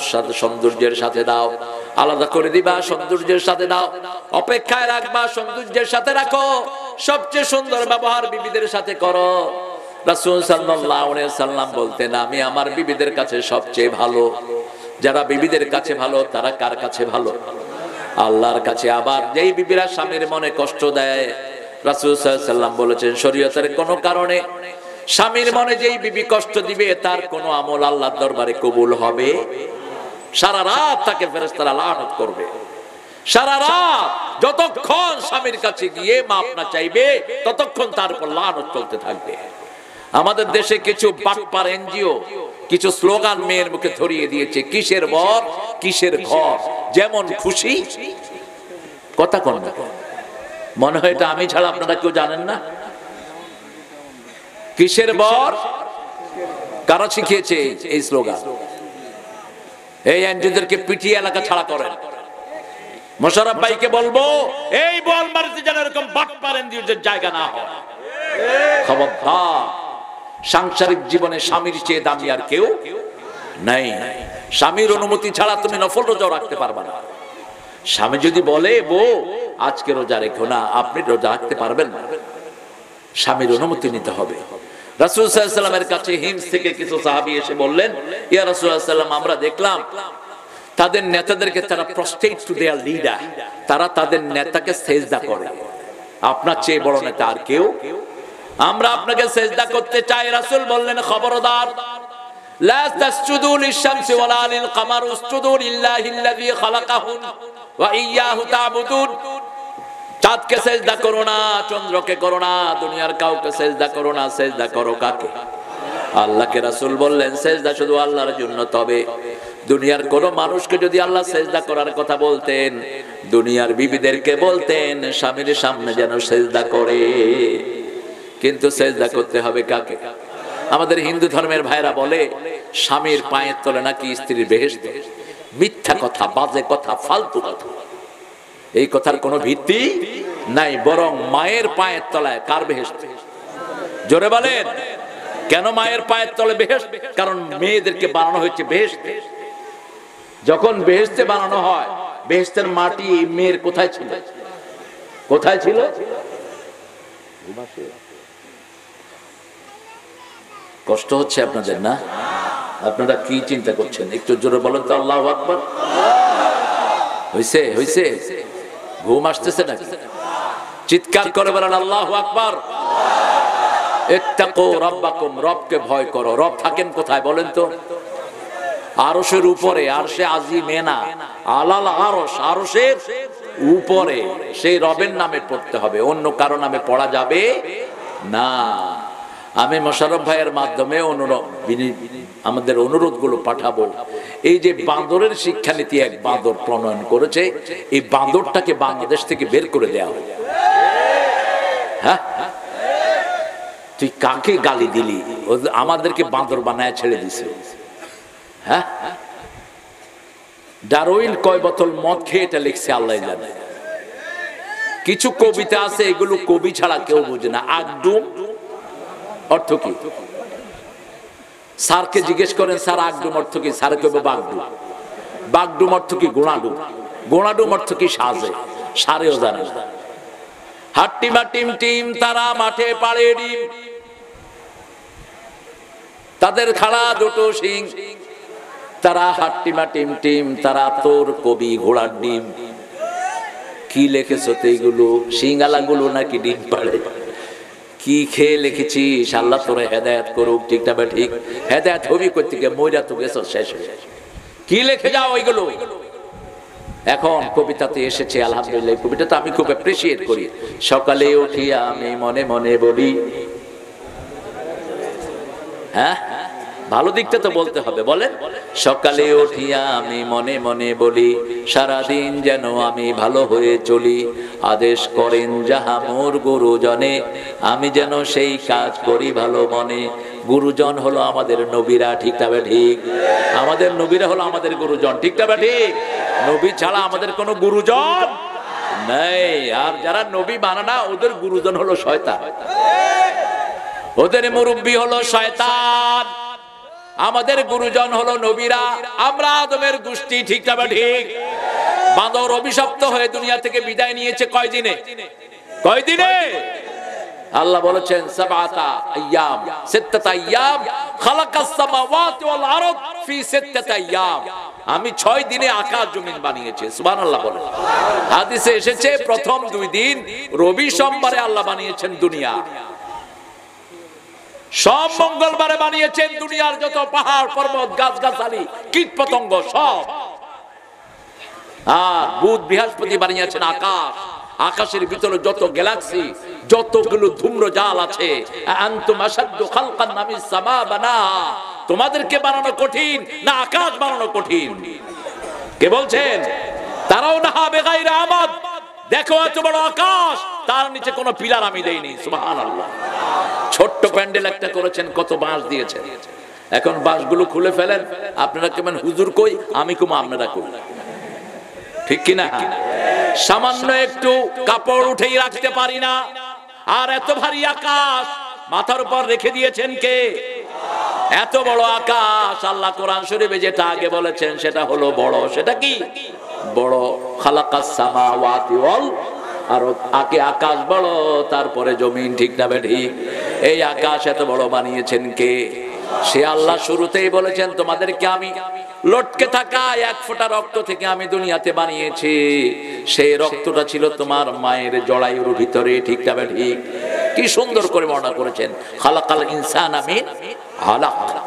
সাথে সৌন্দর্যের সাথে দাও। আলাদা করে দিবা সৌন্দর্যের সাথে দাও অপেক্ষায় রাখবা, সৌন্দর্যের সাথে রাখো। সবচেয়ে সুন্দর ব্যবহার বিবিদের সাথে করো। রাসূল সাল্লাম বলতেন, আমি আমার বিবিদের কাছে সবচেয়ে ভালো। যারা বিবিদের কাছে ভালো, তারা কার কাছে ভালো? আল্লাহর কাছে। আবার যেই বিবিরা স্বামীর মনে কষ্ট দেয়, রাসূল সাল্লাম বলেছেন, শরীয়তের কোনো কারণে স্বামীর মনে যেই বিবি কষ্ট দিবে, তার কোনো আমল আল্লাহর দরবারে কবুল হবে? সারা রাত তাকে ফেরেশতারা লানত করবে। সারা রাত যতক্ষণ স্বামীর কাছে গিয়ে মাপ না চাইবে, ততক্ষণ তার উপর লানত চলতে থাকবে। আমাদের দেশে কিছু বাটপার এনজিও, কিছু স্লোগান মেয়ের মুখে ধরিয়ে দিয়েছে, কিসের বর, কিসের ঘর, যেমন খুশি। কথা কোন মনে হয় এটা আমি ছাড়া আপনারা কেউ জানেন না। কিসের বর? কারা শিখিয়েছে এই স্লোগান? এই এনজিওদেরকে পিটিয়ে এলাকা ছাড়া করেন। মোশারফ ভাইকে বলব, এই বল মারিতে যেন এরকম বাটপার এনজিওদের জায়গা না হয়। খবরদার, সাংসারিক জীবনে স্বামীর চেয়ে দামি আর কেউ নাই। স্বামীর অনুমতি ছাড়া তুমি নফল রোজাও রাখতে পারবে না। স্বামী যদি বলে, বউ, আজকে রোজা রেখো না, আপনি রোজা রাখতে পারবেন না। স্বামীর অনুমতি নিতে হবে। রাসূল সাল্লাল্লাহু আলাইহি সাল্লামের কাছে হিমস থেকে কিছু সাহাবী এসে বললেন ইয়া রাসূলুল্লাহ সাল্লাল্লাহু আলাইহি সাল্লাম আমরা দেখলাম তাদের নেতাদেরকে তারা প্রস্টেট টু দেয়ার লিডার তারা তাদের নেতাকে সেজদা করে আপনার চেয়ে বড় নেতা আর কেউ আমরা আপনাকে সেজদা করতে চাই রাসূল বললেন খবরদার لا تسجدوا للشمس ولا للقمر اسجدوا لله الذي خلقهن وإياه تعبدون চাঁদকে সেজদা করো না, চন্দ্রকে করো না, দুনিয়ার কাউকে সেজদা করো না, সেজদা করো কাকে? আল্লাহকে রাসূল বললেন, সেজদা শুধু আল্লাহর জন্য তবে। দুনিয়ার কোন মানুষকে যদি আল্লাহ সেজদা করার কথা বলতেন, দুনিয়ার বিবিদেরকে বলতেন, স্বামীর সামনে যেন সেজদা করে। কিন্তু সেজদা করতে হবে কাকে? আমাদের হিন্দু ধর্মের ভাইরা বলে, স্বামীর পায়ের তলে নাকি স্ত্রীর বেহেশত? মিথ্যা কথা, বাজে কথা, ফালতু কথা। এই কথার কোনো ভিত্তি নাই, বরং মায়ের পায়ের তলায়, কার বেহেশত? জোরে বলেন, কেন মায়ের পায়ের তলে বেহেশত? কারণ মেয়েদেরকে বানানো হয়েছে বেহেশত। যখন বেহেশতে বানানো হয়, বেহেশতের মাটি মেয়ের কোথায় ছিল? কোথায় ছিল? কষ্ট হচ্ছে আপনাদের, না? আপনারা কি চিন্তা করছেন? একটু জোরে বলেন তো, আল্লাহ আকবর। হয়েছে হইছে। ঘুম আসতেছে নাকি? চিৎকার করে বলেন আল্লাহ আকবর। রবকে ভয় করো। রব থাকেন কোথায় বলেন তো? আরশের উপরে। আরশে আজিমে না। আলাল আরশ। আরশের উপরে। সেই রবের নামে পড়তে হবে। অন্য কারও নামে পড়া যাবে না। আমি মোশারফ ভাইয়ের মাধ্যমে অনুরোধ আমাদের অনুরোধগুলো পাঠাবো। এই যে বাঁদরের শিক্ষানীতি এক বাঁদর প্রণয়ন করেছে, এই বাঁদরটাকে বাংলাদেশ থেকে বের করে দেওয়া হবে হ্যাঁ? তুই কাকে গালি দিলি? আমাদেরকে বাঁদর বানায় ছেড়ে দিছে। হ্যাঁ? ডারউইন কয় বোতল মদ খেয়ে এটা লিখছে, আল্লাহ জানে। কিছু কবিতা আছে, এগুলো কবি ছাড়া কেউ বুঝে না। আগডুম অর্থ কি? স্যারকে জিজ্ঞেস করেন, স্যার আগডুম অর্থ কি? স্যার কবে বাগডুম বাগডুম অর্থ কি? গোড়াডুম গোড়াডুম অর্থ কি? সাজে। সারেও জানে টিম, তারা মাঠে পাড়ে ডিম। তাদের খাড়া দুটো সিং তারা হাট্টিমা টিম টিম, তারা তোর কবি ঘোড়ার ডিম। কি লিখেছো তো এইগুলো? সিঙ্গালা গুলো নাকি ডিম পাড়ে? কি খেয়ে লিখেছিস? আল্লাহ তোরা হেদায়ত করুক, ঠিক না ঠিক? হেদায়ত হবি করতে গিয়ে মইরা তো গেছো শেষ কি লিখে যাও ওইগুলো? এখন কবিতাতে এসেছে, আলহামদুলিল্লাহ কবিতা তো আমি খুব অ্যাপ্রিসিয়েট করি। সকালে উঠি আমি মনে মনে বলি হ্যাঁ? ভালো দিকটা তো বলতে হবে, বলেন। সকালে উঠিয়া আমি মনে মনে বলি, সারাদিন যেন আমি ভালো হয়ে চলি। আদেশ করেন যাহা মোর গুরুজনে, আমি যেন সেই কাজ করি ভালো মনে। গুরুজন হলো আমাদের নবীরা, ঠিক তবে ঠিক? আমাদের নবীরা হলো আমাদের গুরুজন, ঠিক তবে ঠিক? নবী ছাড়া আমাদের কোনো গুরুজন নেই। আর যারা নবী মানে না, ওদের গুরুজন হলো শয়তান। ওদের মুরব্বী হলো শয়তান। আমাদের গুরুজন হলো নবীরা। আমরা আদমের গোষ্ঠী, ঠিক তবে ঠিক? বাঁদর অভিশপ্ত হয়ে দুনিয়া থেকে বিদায় নিয়েছে কয় দিনে কয় দিনে আল্লাহ বলেছেন আমি ছয় দিনে আকাশ জমিন বানিয়েছি, সুবহানাল্লাহ বলে। হাদিসে এসেছে, প্রথম দুই দিন রবি সোমবারে আল্লাহ বানিয়েছেন দুনিয়া। সব মঙ্গলবারে বানিয়েছেন দুনিয়ার যত পাহাড়, পর্বত গাছ গাছালি কীট পতঙ্গ সব। আর বুধ, বৃহস্পতি বানিয়েছেন আকাশ। আকাশের ভিতরে যত গ্যালাক্সি, যতগুলো ধূম্র জাল আছে তোমাদেরকে বানানো কঠিন না আকাশ বানানো কঠিন? কে বলছেন? তারাও না হবে গাইরা আমাদ দেখো এত বড় আকাশ, তার নিচে কোনো পিলার আমি দেইনি, সুবহানাল্লাহ। ছোট্ট প্যান্ডেল একটা করেছেন, কত বাঁশ দিয়েছেন। এখন বাঁশগুলো খুলে ফেলেন, আপনারা কেমন হুজুর কই, আমি কুমা আপনারা কই। ঠিক কিনা? সামান্য একটু কাপড় উঠেই রাখতে পারি না। আর এত ভারী আকাশ, মাথার উপর রেখে দিয়েছেন কে? এত বড় আকাশ, আল্লাহ কোরআন শরীফে যেটা আগে বলেছেন, সেটা হলো বড়, সেটা কি? বড় খালাকাস সামাওয়াতি ওয়াল, আর আগে আকাশ বড়, তারপরে জমিন, ঠিক না ঠিক এই আকাশ এত বড় বানিয়েছেন কে? সে আল্লাহ শুরুতেই বলেছেন, তোমাদেরকে আমি লটকে থাকা এক ফোঁটা রক্ত থেকে আমি দুনিয়াতে বানিয়েছি। সেই রক্তটা ছিল তোমার মায়ের জড়াইয়ের ভিতরে, ঠিক তবে ঠিক কি সুন্দর করে বর্ণনা করেছেন খালাকাল ইনসান আমি রাব্বাকুম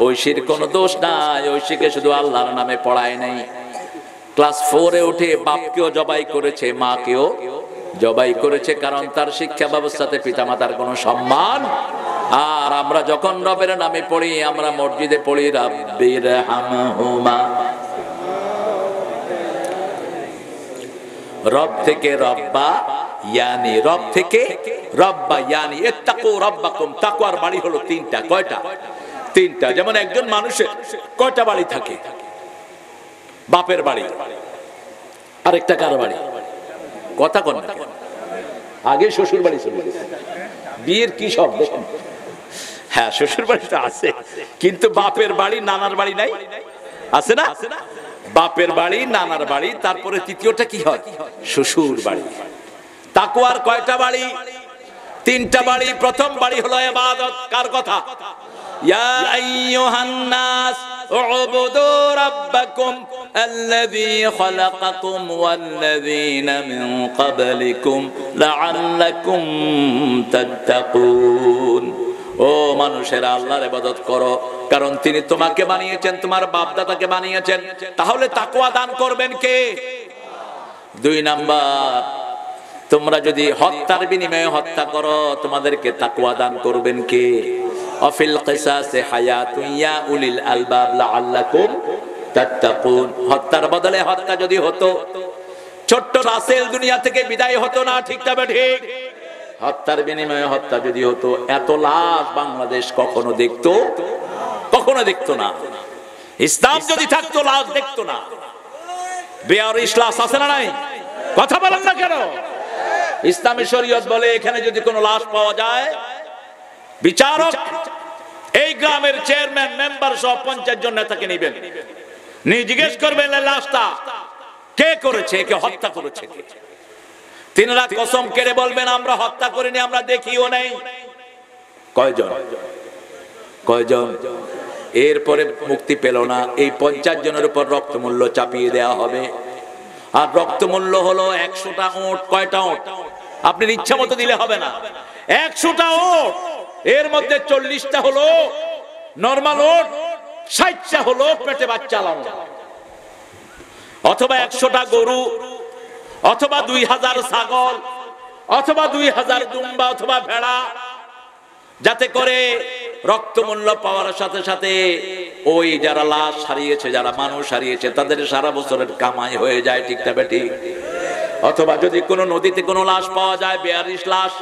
ঐশীর কোনো দোষ নাই। ঐশীকে শুধু আল্লাহর নামে পড়ায় নাই। ক্লাস ফোরে উঠে বাপকেও জবাই করেছে, মাকেও জবাই করেছে, কারণ তার শিক্ষা ব্যবস্থাতে পিতামাতার কোনো সম্মান আর আমরা যখন রবের নামে পড়ি, আমরা মসজিদে পড়ি, রাব্বির হামহুমা। রব থেকে রব্বা ইয়ানি, রব থেকে রব্বা ইয়ানি। ইত্তাকু রব্বাকুম তাকওয়ার বাড়ি হলো তিনটা, কয়টা? তিনটা। যেমন একজন মানুষের কয়টা বাড়ি থাকে? বাপের বাড়ি। আরেকটা কার বাড়ি? কথা কন আগে শ্বশুর বাড়ি চলে বিয়ের কি সব দেখুন হ্যাঁ শ্বশুর বাড়ি তো আছে কিন্তু বাপের বাড়ি নানার বাড়ি নাই আছে না বাপের বাড়ি নানার বাড়ি তারপরে তৃতীয়টা কি হয় শ্বশুর বাড়ি তাকুয়ার কয়টা বাড়ি তিনটা বাড়ি প্রথম বাড়ি হলো এবাদত কার কথা ইয়া আইয়ুহান নাস اعبدوا ربكم الذي خلقكم والذين من قبلكم لعلكم تتقون ও মানুষেরা, আল্লাহর ইবাদত করো। কারণ তিনি তোমাকে বানিয়েছেন, তোমার বাপ দাদাকে বানিয়েছেন। তাহলে তাকওয়া দান করবেন কে? দুই নাম্বার, তোমরা যদি হত্যার বিনিময়ে হত্যা করো, তোমাদেরকে তাকওয়া দান করবেন কে? অফিল কিসাসে হায়াতুন উলিল আলবাব লাআল্লাকুম তাত্তাকুন। হত্যার বদলে হত্যা যদি হতো, ছোট্ট রাসেল দুনিয়া থেকে বিদায় হতো না, ঠিক তবে ঠিক? হত্যার বিনিময়ে হত্যা যদি হতো, এত লাশ বাংলাদেশ কখনো দেখতো? কখনো দেখতো না। ইসলাম যদি থাকতো, লাশ দেখতো না। বেয়ার ইসলাস আছে না নাই? কথা বলেন না কেন? ইসলামী শরীয়ত বলে, এখানে যদি কোনো লাশ পাওয়া যায়, বিচারক এই গ্রামের চেয়ারম্যান, মেম্বার সহ পঞ্চায়েত জন নেতাকে নিবেন। নিয়ে জিজ্ঞেস করবেন লাশটা কে করেছে? কে হত্যা করেছে? তিনারা কসম কেড়ে বলবেন, আমরা হত্যা করিনি, আমরা দেখিও নেই। কয়জন? কয়জন? এরপরে মুক্তি পেল না, এই পঞ্চাশ জনের উপর রক্তমূল্য চাপিয়ে দেওয়া হবে। আর রক্তমূল্য হলো একশোটা ওট, কয়টা ওট? আপনার ইচ্ছা মতো দিলে হবে না। একশোটা ওট, এর মধ্যে চল্লিশটা হলো নর্মাল ওট, ষাটটা হলো পেটে বাচ্চা অথবা একশোটা গরু অথবা দুই হাজার ছাগল, অথবা দুই হাজার দুম্বা, অথবা ভেড়া, যাতে করে রক্তমূল্য পাওয়ার সাথে সাথে ওই যারা লাশ হারিয়েছে, যারা মানুষ হারিয়েছে, তাদের সারা বছরের কামাই হয়ে যায় ঠিকটা বেটি? অথবা যদি কোনো নদীতে কোনো লাশ পাওয়া যায়, বেয়ারিশ লাশ,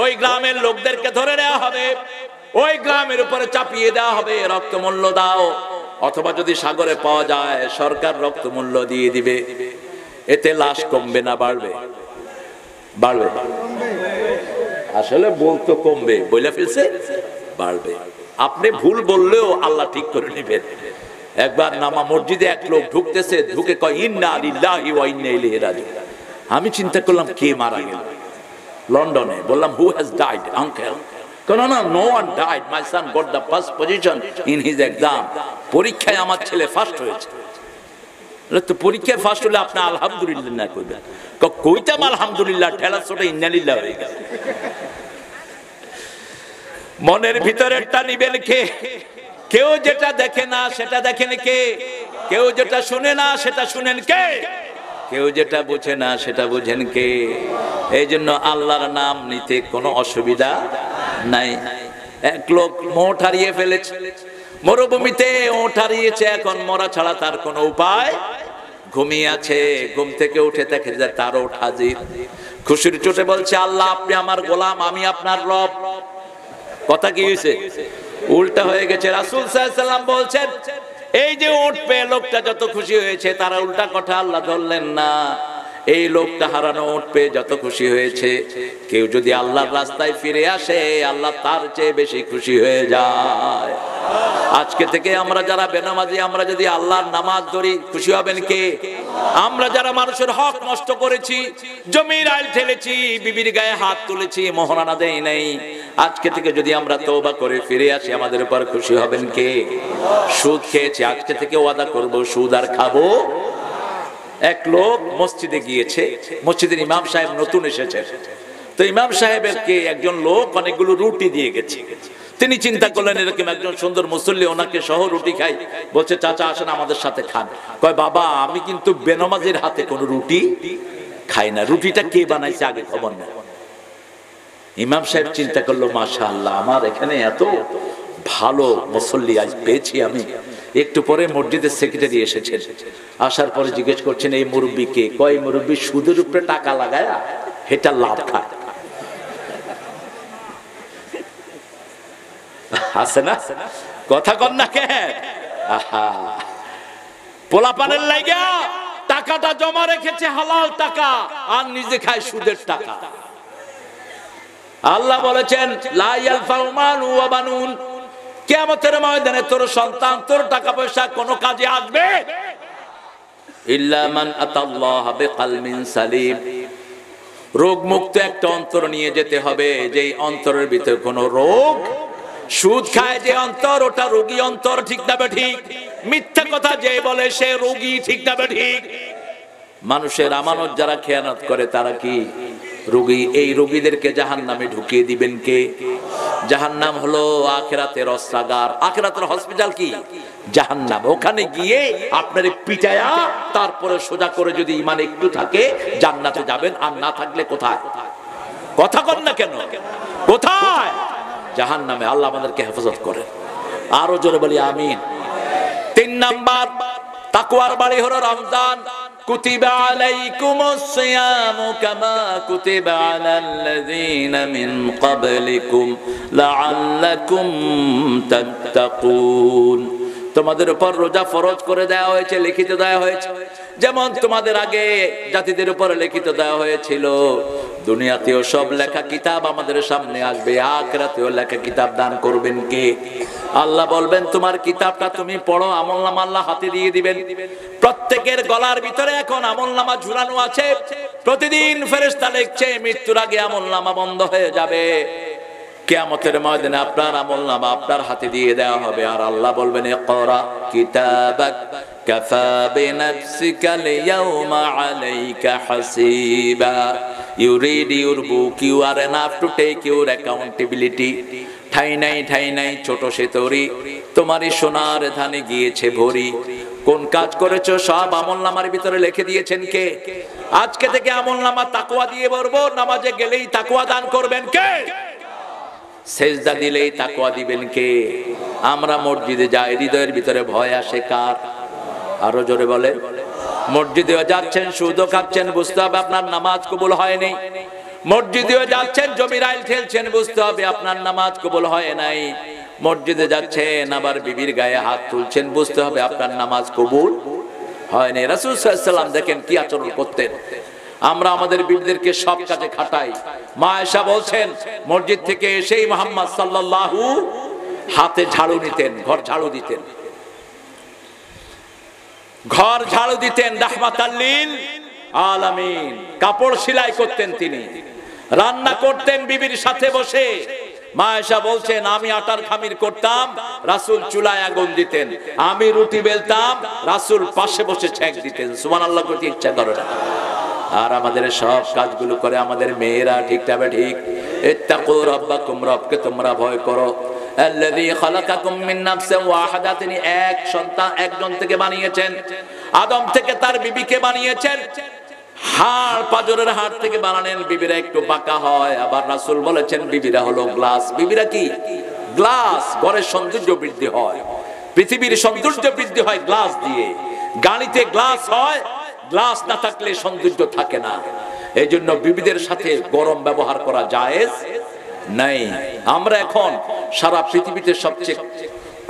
ওই গ্রামের লোকদেরকে ধরে নেওয়া হবে, ওই গ্রামের উপরে চাপিয়ে দেওয়া হবে, রক্তমূল্য দাও। অথবা যদি সাগরে পাওয়া যায়, সরকার রক্তমূল্য দিয়ে দিবে। এতে লাশ কমবে না বাড়বে? বাড়বে। আসলে বলতো কমবে বলে ফেলছে? বাড়বে। আপনি ভুল বললেও আল্লাহ ঠিক করে নেবেন। একবার নামা মসজিদে এক লোক ঢুকতেছে, ঢুকে কয় আমি চিন্তা করলাম, কে মারা গেল? লন্ডনে। বললাম হু হ্যাজ ডাইড আঙ্কেল কেন না, no one died my son got the first position in his exam পরীক্ষায় আমার ছেলে ফার্স্ট হয়েছে। পরীক্ষায় ফার্স্ট হলে আপনি আলহামদুলিল্লাহ না করবেন ক- কইতাম আলহামদুলিল্লাহ, ঠেলা ছোটা ইন্নালিল্লাহ হয়ে গেল। মনের ভিতরেরটা নিবেন কে? কেউ যেটা দেখে না, সেটা দেখেন কে? কেউ যেটা শুনে না, সেটা শুনেন কে? কেউ যেটা বুঝে না, সেটা বুঝেন কে? এই জন্য আল্লাহর নাম নিতে কোনো অসুবিধা নাই। এক লোক মোট হারিয়ে ফেলেছে। মরুভূমিতে ওঠ হারিয়েছে এখন, মরা ছাড়া তার কোনো উপায়? ঘুমিয়ে আছে, ঘুম থেকে উঠে দেখে যে তার ওঠ হাজির। খুশির চোটে বলছে, আল্লাহ, আপনি আমার গোলাম, আমি আপনার রব। কথা কি হয়েছে উল্টা হয়ে গেছে। রাসুল সাল্লাম বলছেন, এই যে উঠ পেয়ে লোকটা যত খুশি হয়েছে, তারা উল্টা কথা আল্লাহ ধরলেন না। এই লোকটা হারানো উঠ পেয়ে যত খুশি হয়েছে। কেউ যদি আল্লাহর রাস্তায় ফিরে আসে, আল্লাহ তার চেয়ে বেশি খুশি হয়ে যায়। আজকে থেকে আমরা যারা বেনামাজি, আমরা যদি আল্লাহর নামাজ ধরি, খুশি হবেন কে? আমরা যারা মানুষের হক নষ্ট করেছি, জমির আইল ঠেলেছি, বিবির গায়ে হাত তুলেছি, মোহরানা দেই নাই। আজকে থেকে যদি আমরা তওবা করে ফিরে আসি, আমাদের উপর খুশি হবেন কে? সুদ খেয়েছি, আজকে থেকে ওয়াদা করব, সুদ আর খাব এক লোক মসজিদে গিয়েছে, মসজিদের ইমাম সাহেব নতুন এসেছে তো ইমাম সাহেবেরকে একজন লোক অনেকগুলো রুটি দিয়ে গেছে। তিনি চিন্তা করলেন, এরকম একজন সুন্দর মুসল্লি ওনাকে সহ রুটি খাই। বলছে, চাচা, আসেন আমাদের সাথে খান। কয়, বাবা, আমি কিন্তু বেনমাজের হাতে কোনো রুটি খাই না। রুটিটা কে বানাইছে আগে খবর নেই ইমাম সাহেব চিন্তা করল মাশা আল্লাহ আমার এখানে এত ভালো মুসল্লি আজ পেয়েছি আমি। একটু পরে মসজিদের সেক্রেটারি এসেছেন। আসার পরে জিজ্ঞেস করছেন, এই মুরব্বীকে কয় মুরব্বী সুদের উপরে টাকা লাগায় এটা লাভ খায়। আছে না? কথা কন না কে? আহা। পোলাপানের লাইগা টাকাটা জমা রেখেছে, হালাল টাকা, আর নিজে খায় সুদের টাকা। আল্লাহ বলেছেন, লা ইয়ালফাউ মালু ওয়া বানুন। কিয়ামতের ময়দানে তোর সন্তান, তোর টাকা পয়সা কোনো কাজে আসবে? রোগ মুক্ত একটা অন্তর নিয়ে যেতে হবে, যেই অন্তরের ভিতরে কোনো রোগ। সুদ খায় যে অন্তর, ওটা রোগী অন্তর, ঠিক না ঠিক? মিথ্যা কথা যে বলে সে রোগী, ঠিক না ঠিক? মানুষের আমানত যারা খেয়ানত করে, তারা কি রোগী, এই রোগীদেরকে জাহান নামে ঢুকিয়ে দিবেন কে? জাহান নাম হলো আখেরাতের অস্ত্রাগার। আখেরাতের হসপিটাল কি? জাহান নাম ওখানে গিয়ে আপনার পিটায়া তারপরে সোজা করে যদি ইমান একটু থাকে, জান্নাতে যাবেন, আর না থাকলে কোথায়? কথা কর না কেন? কোথায়? জাহান নামে আল্লাহ আমাদেরকে হেফাজত করে আরও জোরে বলি, আমিন। তিন নাম্বার তাকুয়ার বাড়ি হলো রমজান। كتب عليكم الصيام كما كتب على الذين من قبلكم لعلكم تتقون তোমাদের উপর রোজা ফরজ করে দেওয়া হয়েছে লিখিত দেওয়া হয়েছে যেমন তোমাদের আগে জাতিদের উপর লিখিত দেওয়া হয়েছিল, দুনিয়াতেও সব লেখা কিতাব আমাদের সামনে আসবে, আখরাতেও লেখা কিতাব দান করবেন কে? আল্লাহ বলবেন, তোমার কিতাবটা তুমি পড়ো, আমল নামা আল্লাহ হাতে দিয়ে দিবেন। প্রত্যেকের গলার ভিতরে এখন আমল নামা ঝুলানো আছে। প্রতিদিন ফেরেস্তা লিখছে, মৃত্যুর আগে আমল নামা বন্ধ হয়ে যাবে। কেয়ামতের ময়দানে আপনার আমল নামা আপনার হাতে দিয়ে দেওয়া হবে। আর আল্লাহ বলবেন, ইকরা কিতাবাক ভরি। কোন কাজ করেছ? সব আমল নামার ভিতরে লিখে দিয়েছেন কে? আজকে থেকে আমল নামা তাকুয়া দিয়ে বলব নামাজে গেলেই তাকুয়া দান করবেন কে? সেজদা দিলেই তাকওয়া দিবেন কে? আমরা মসজিদে যাই, হৃদয়ের ভিতরে ভয় আসে কার? আরও জোরে বলে। মসজিদেও যাচ্ছেন, সুদও খাচ্ছেন, বুঝতে হবে আপনার নামাজ কবুল হয়নি। মসজিদেও যাচ্ছেন, জমির আইল ঠেলছেন, বুঝতে হবে আপনার নামাজ কবুল হয় নাই। মসজিদে যাচ্ছেন, আবার বিবির গায়ে হাত তুলছেন, বুঝতে হবে আপনার নামাজ কবুল হয়নি। রাসুল সাল্লাম দেখেন কি আচরণ করতেন। আমরা আমাদের বিবিদেরকে সব কাজে খাটাই। মা এসা বলছেন, মসজিদ থেকে এসেই মোহাম্মদ সাল্লাল্লাহু হাতে ঝাড়ু নিতেন, ঘর ঝাড়ু দিতেন। ঘর ঝাড়ু দিতেন, রাহমাতাল্লিল আলামিন। কাপড় সেলাই করতেন তিনি। রান্না করতেন বিবির সাথে বসে। মা এসা বলছেন, আমি আটার খামির করতাম, রাসুল চুলায় আগুন দিতেন। আমি রুটি বেলতাম, রাসুল পাশে বসে ছেঁক দিতেন। সুমান আল্লাহ করতে ইচ্ছা করে না। আর আমাদের সব কাজগুলো করে আমাদের মেয়েরা ঠিকঠাক ঠিক। ইত্তাকু রাব্বাকুম, রবকে তোমরা ভয় করো। আল্লাযী খালাকাকুম মিন নাফসিন তিনি এক সন্তান একজন থেকে বানিয়েছেন। আদম থেকে তার বিবিকে বানিয়েছেন। হাড় পাজরের হাড় থেকে বিবিরা একটু হয়। আবার রাসূল বলেছেন, বিবিরা হলো গ্লাস। বিবিরা কি? গ্লাস। ঘরের সৌন্দর্য বৃদ্ধি হয়। পৃথিবীর সৌন্দর্য বৃদ্ধি হয় গ্লাস দিয়ে। গাড়িতে গ্লাস হয় গ্লাস না থাকলে সৌন্দর্য থাকে না। এই জন্য বিবিদের সাথে গরম ব্যবহার করা জায়েজ নাই। আমরা এখন সারা পৃথিবীতে সবচেয়ে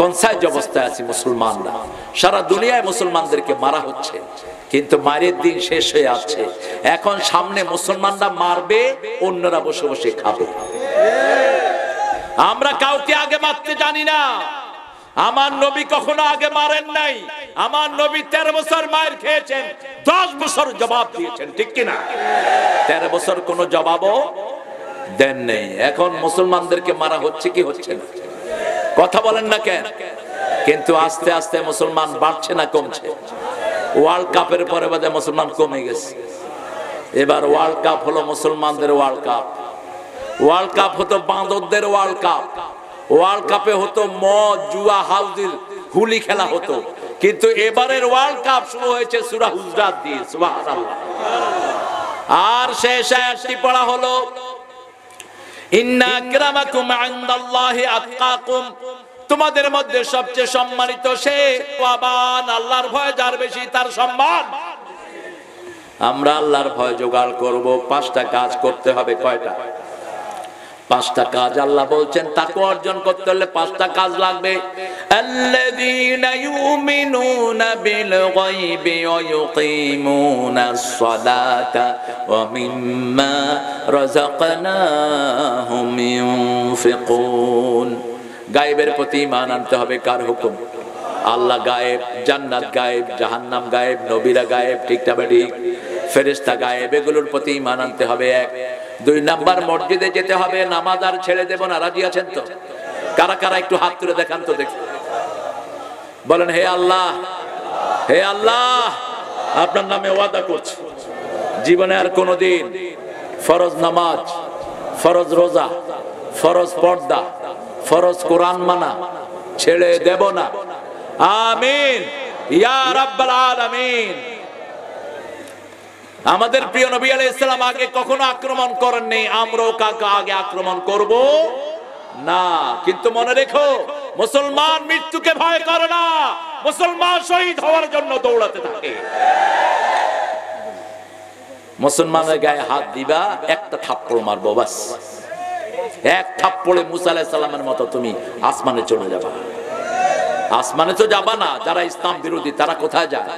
কনসাইজ অবস্থায় আছি মুসলমানরা। সারা দুনিয়ায় মুসলমানদেরকে মারা হচ্ছে, কিন্তু মায়ের দিন শেষ হয়ে আছে। এখন সামনে মুসলমানরা মারবে, অন্যরা বসে বসে খাবে। আমরা কাউকে আগে মারতে জানি না। আমার নবী কখনো আগে মারেন নাই। আমার নবী তেরো বছর মায়ের খেয়েছেন, দশ বছর জবাব দিয়েছেন, ঠিক কিনা? তেরো বছর কোনো জবাবও দেন নেই। এখন মুসলমানদেরকে মারা হচ্ছে কি হচ্ছে না? কথা বলেন না কেন? কিন্তু আস্তে আস্তে মুসলমান বাড়ছে না, কমছে। ওয়ার্ল্ড কাপের পরে বাদে মুসলমান কমে গেছে। এবার ওয়ার্ল্ড কাপ হলো মুসলমানদের ওয়ার্ল্ড কাপ ওয়ার্ল্ড কাপ হতো বাঁদরদের ওয়ার্ল্ড কাপ ওয়ার্ল্ড কাপে হতো মদ, জুয়া হাউজির হুলি খেলা হতো। কিন্তু এবারের ওয়ার্ল্ড কাপ শুরু হয়েছে সুরা হুজরাত দিয়ে আর শেষ আয়াতটি পড়া হলো, ইন্না আকরামাকুম ইনদাল্লাহি আতকাকুম। তোমাদের মধ্যে সবচেয়ে সম্মানিত সে আবান আল্লাহর ভয় যার বেশি তার সম্মান। আমরা আল্লাহর ভয় জোগাড় করব, পাঁচটা কাজ করতে হবে, কয়টা? পাঁচটা কাজ আল্লাহ বলছেন তাকে অর্জন করতে হলে পাঁচটা কাজ লাগবে। গায়েবের প্রতি ঈমান আনতে হবে কার হুকুম? আল্লাহ গায়েব, জান্নাত গায়েব, জাহান্নাম গায়েব, নবীরা গায়েব ঠিকটা ঠিক? ফেরেশতা গায়েব, এগুলোর প্রতি ঈমান আনতে হবে এক। দুই নাম্বার মসজিদে যেতে হবে, নামাজ আর ছেড়ে দেব না, রাজি আছেন তো? কারা কারা একটু হাত তুলে দেখান তো দেখি। বলেন, হে আল্লাহ হে আল্লাহ, আপনার নামে ওয়াদা করছি। জীবনে আর কোনোদিন ফরজ নামাজ, ফরজ রোজা, ফরজ পর্দা, ফরজ কোরআন মানা ছেড়ে দেব না। আমিন। ইয়া রাব্বাল আলামিন। আমাদের প্রিয় নবী আলাইহিস সালাম আগে কখনো আক্রমণ করেননি। আমরাও কাকা আগে আক্রমণ করব না। কিন্তু মনে রেখো, মুসলমান মৃত্যুকে ভয় করে না। মুসলমান শহীদ হওয়ার জন্য দৌড়াতে থাকে। মুসলমানের গায়ে হাত দিবা, একটা থাপ্পড় মারবো বাস। এক থাপ্পড়ে মুসা আলাইহিস সালামের মতো তুমি আসমানে চলে যাবা। আসমানে তো যাবা না, যারা ইসলাম বিরোধী, তারা কোথায় যায়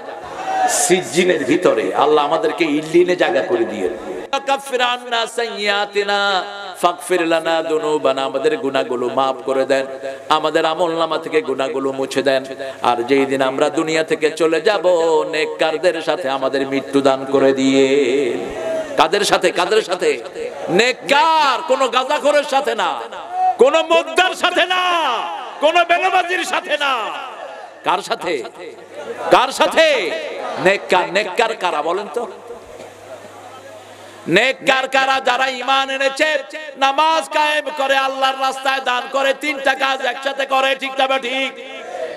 সিজ্জিনের ভিতরে। আল্লাহ আমাদেরকে ইল্লিনে জায়গা করে দিয়ে আর যেই দিন আমরা দুনিয়া থেকে চলে যাব, নেককারদের সাথে আমাদের মৃত্যু দান করে দিয়ে। কাদের সাথে? কাদের সাথে? নেককার, কোন সাথে না। কোন মুদ্দার সাথে না। কোন বেনামাজির সাথে না। কার সাথে? কার সাথে? নেককার নেককার কারা বলেন তো? নেককার কারা যারা ঈমান এনেছে, নামাজ কায়েম করে, আল্লাহর রাস্তায় দান করে, তিনটা কাজ একসাথে করে, ঠিক তবে ঠিক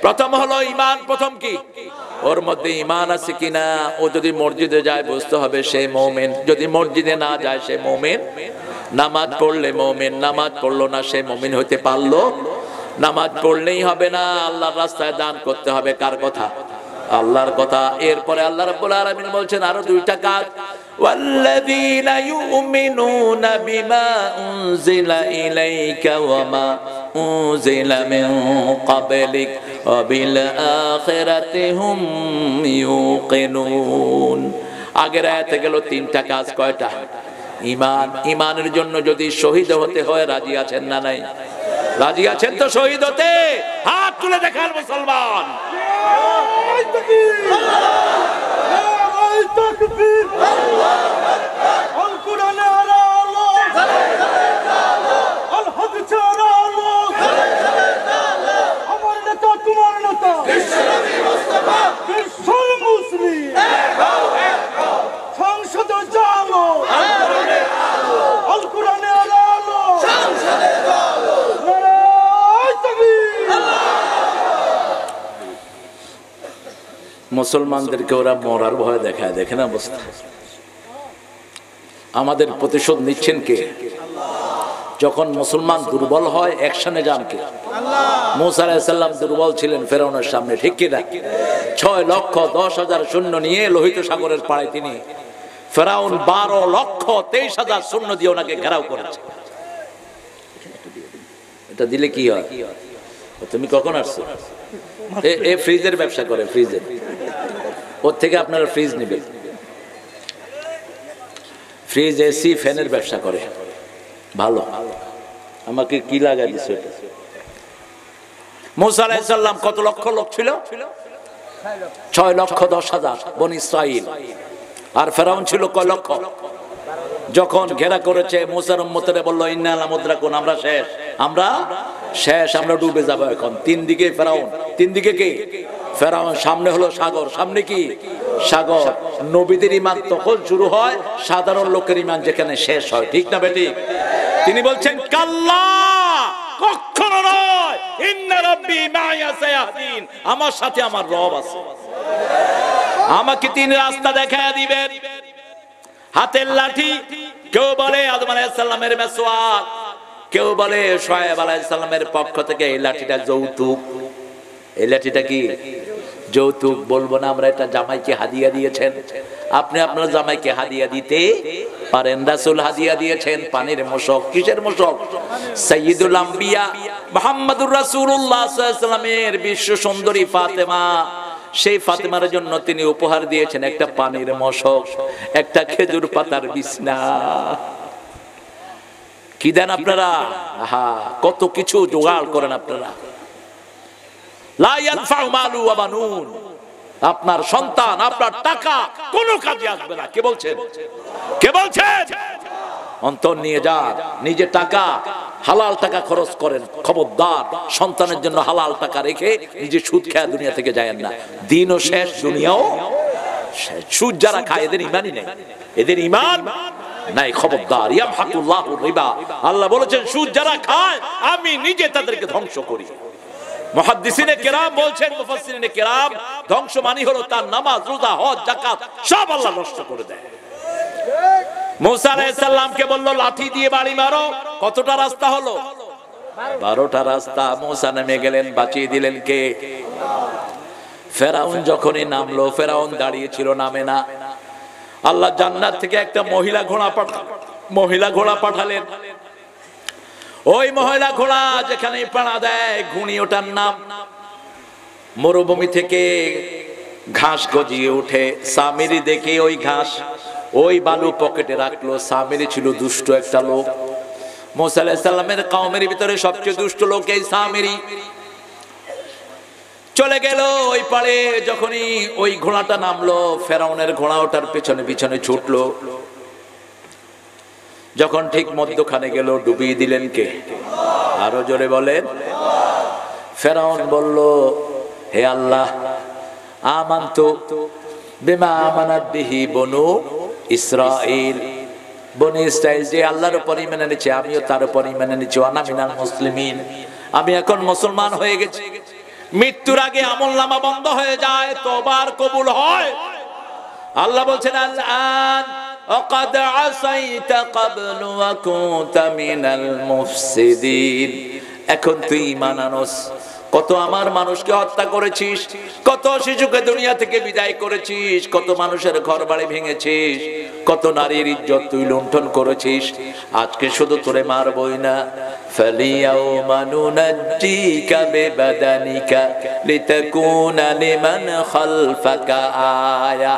প্রথম হলো ঈমান, প্রথম কি? ওর মধ্যে ঈমান আছে কিনা? ও যদি মসজিদে যায়, বুঝতে হবে সে মুমিন। যদি মসজিদে না যায়, সে মুমিন। নামাজ পড়লে মমিন, নামাজ পড়ল না, সে মমিন হতে পারল নামাজ পড়লেই হবে না আল্লাহর রাস্তায় দান করতে হবে কার কথা আল্লাহর কথা এরপরে আল্লাহ রাব্বুল আলামিন বলছেন আরো দুইটা কাজ والذين يؤمنون بما أنزل إليك وما أنزل من قبلك وبالآخرة هم يوقنون আগের আয়াতে গেল তিনটা কাজ কয়টা ইমান ইমানের জন্য যদি শহীদ হতে হয় রাজি আছেন না নাই রাজি আছেন তো শহীদ হতে? হাত তুলে দেখান মুসলমান। সংসদ জানো মুসলমানদেরকে ওরা মরার ভয় দেখায় দেখেন অবস্থা? আমাদের প্রতিশোধ নিচ্ছেন কে? যখন মুসলমান দুর্বল হয় অ্যাকশনে যান কে? মুসা দুর্বল ছিলেন ফেরাউনের সামনে, ঠিক কিনা? ছয় লক্ষ দশ হাজার শূন্য নিয়ে লোহিত সাগরের পাড়ে তিনি ফেরাউন বারো লক্ষ তেইশ হাজার শূন্য দিয়ে ওনাকে ঘেরাও করেছে। এটা দিলে কি হয়? তুমি কখন আসছো? এ, ফ্রিজের ব্যবসা করে, ফ্রিজের। ওর থেকে আপনারা ফ্রিজ নেবেন। ফ্রিজ এসি ফ্যানের ব্যবসা করে। ভালো। আমাকে কি লাগাই দিছে এটা কত লক্ষ লোক ছিল? ছয় লক্ষ দশ হাজার, বন ইসরাইল আর ফেরাউন ছিল কয় লক্ষ? যখন ঘেরা করেছে, মুসার উম্মতরে বলল ইন্নাল মুদ্রা কোন আমরা শেষ আমরা শেষ আমরা ডুবে যাব এখন তিন দিকে ফেরাউন তিন দিকে কি? ফেরাউন, সামনে হলো সাগর, সামনে কি? সাগর। নবীদের ইমান তখন শুরু হয় সাধারণ লোকের ইমান যেখানে শেষ হয়, ঠিক না বেটি? তিনি বলছেন, কাল্লা, কখনো নয়। আমার সাথে আমার রব আছে। আমাকে তিন রাস্তা দেখায় দিবেন। হাতের লাঠি, কেউ বলে আদম আলাইসাল্লামের মেসোয়াক, কেউ বলে সোয়েব আলাইসাল্লামের পক্ষ থেকে এই লাঠিটা যৌতুক। এই লাঠিটা কি? যৌতুক বলব না, আমরা এটা জামাইকে হাদিয়া দিয়েছেন। আপনি আপনার জামাইকে হাদিয়া দিতে পারেন। রাসূল হাদিয়া দিয়েছেন, পানির মশক। কিসের মশক? সাইয়্যিদুল আম্বিয়া মুহাম্মদুর রাসূলুল্লাহ সাল্লাল্লাহু বিশ্ব সুন্দরী ফাতেমা। সেই ফাতেমার জন্য তিনি উপহার দিয়েছেন একটা পানির মশক, একটা খেজুর পাতার বিছনা। কি দেন আপনারা? আহা, কত কিছু জোগাড় করেন আপনারা লা ইয়ানফাউ মালু ওয়া বানুন আপনার সন্তান, আপনার টাকা কোনো কাজে আসবে না। কে বলছেন? কে বলছেন? অন্তর নিয়ে যান। নিজে টাকা, হালাল টাকা খরচ করেন। খবরদার, সন্তানের জন্য হালাল টাকা রেখে নিজে সুদ খেয়া দুনিয়া থেকে যায় না। দিনও শেষ, দুনিয়াও সুদ যারা খায়, এদের ইমানই নেই। এদের ইমান নাই। খবরদার ইয়ামহাকুল্লাহু রিবা। আল্লাহ বলেছেন, সুদ যারা খায়, আমি নিজে তাদেরকে ধ্বংস করি। কতটা রাস্তা বারোটা রাস্তা। নেমে গেলেন, বাঁচিয়ে দিলেন কে? ফেরাউন যখনই নামলো, ফেরাউন দাঁড়িয়ে ছিল, নামে না। আল্লাহ জান্নাত থেকে একটা মহিলা ঘোড়া মহিলা ঘোড়া পাঠালেন। ওই মহিলা ঘোড়া যেখানে পাড়া দেয়, ঘুণি ওটার নাম। মরুভূমি থেকে ঘাস গজিয়ে উঠে সামিরি দেখে ওই ঘাস। ওই বালু পকেটে রাখল। সামিরি ছিল দুষ্ট একটা লোক। মোসা আলাইসাল্লামের কাউমের ভিতরে সবচেয়ে দুষ্ট লোক এই সামিরি চলে গেল ওই পারে যখনই ওই ঘোড়াটা নামলো, ফেরাউনের ঘোড়া ওটার পেছনে পিছনে ছুটলো। যখন ঠিক মধ্যখানে গেল, ডুবিয়ে দিলেন কে? আরও জোরে বলেন। ফেরাউন বলল, হে আল্লাহ, আমান্ত বিমা আমানাত বিহি বনু ইসরাইল বনু ইসরাইল যে আল্লাহর উপরই মেনে নিচ্ছে আমিও তার উপরই মেনে নিচ্ছি আনা মিনাল মুসলিমিন। আমি এখন মুসলমান হয়ে গেছি। মৃত্যুর আগে আমল নামা বন্ধ হয়ে যায় তোবার কবুল হয়। আল্লাহ বলছেন আল্লাহ وقد عصيت قبل وكنت من المفسدين এখন তুই ঈমান আনস কত আমার মানুষকে হত্যা করেছিস কত শিশুকে দুনিয়া থেকে বিদায় করেছিস কত মানুষের ঘর বাড়ি ভেঙেছিস কত নারীর ইজ্জত তুই লুণ্ঠন করেছিস আজকে শুধু তোরে মারবই না فَالْيَوْمَ نُنَجِّيكَ بِبَدَنِكَ لِتَكُونَ لِمَنْ خَلْفَكَ آيَةً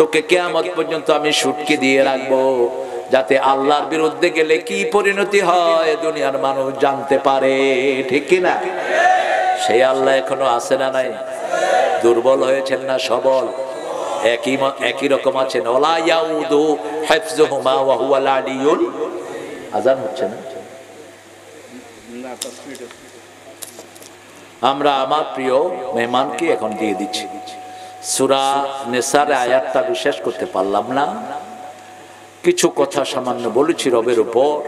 তোকে কেয়ামত পর্যন্ত আমি সুটকে দিয়ে রাখব, যাতে আল্লাহর বিরুদ্ধে গেলে কি পরিণতি হয় দুনিয়ার মানুষ জানতে পারে। ঠিক কি না? সেই আল্লাহ এখনও আছে না নাই? দুর্বল হয়েছেন না সবল? একই একই রকম আছেন। আমরা আমার প্রিয় মেহমানকে এখন দিয়ে দিচ্ছি। সুরা নেসার আয়াতটা বিশেষ করতে পারলাম না। কিছু কথা সামান্য বলেছি রবের উপর।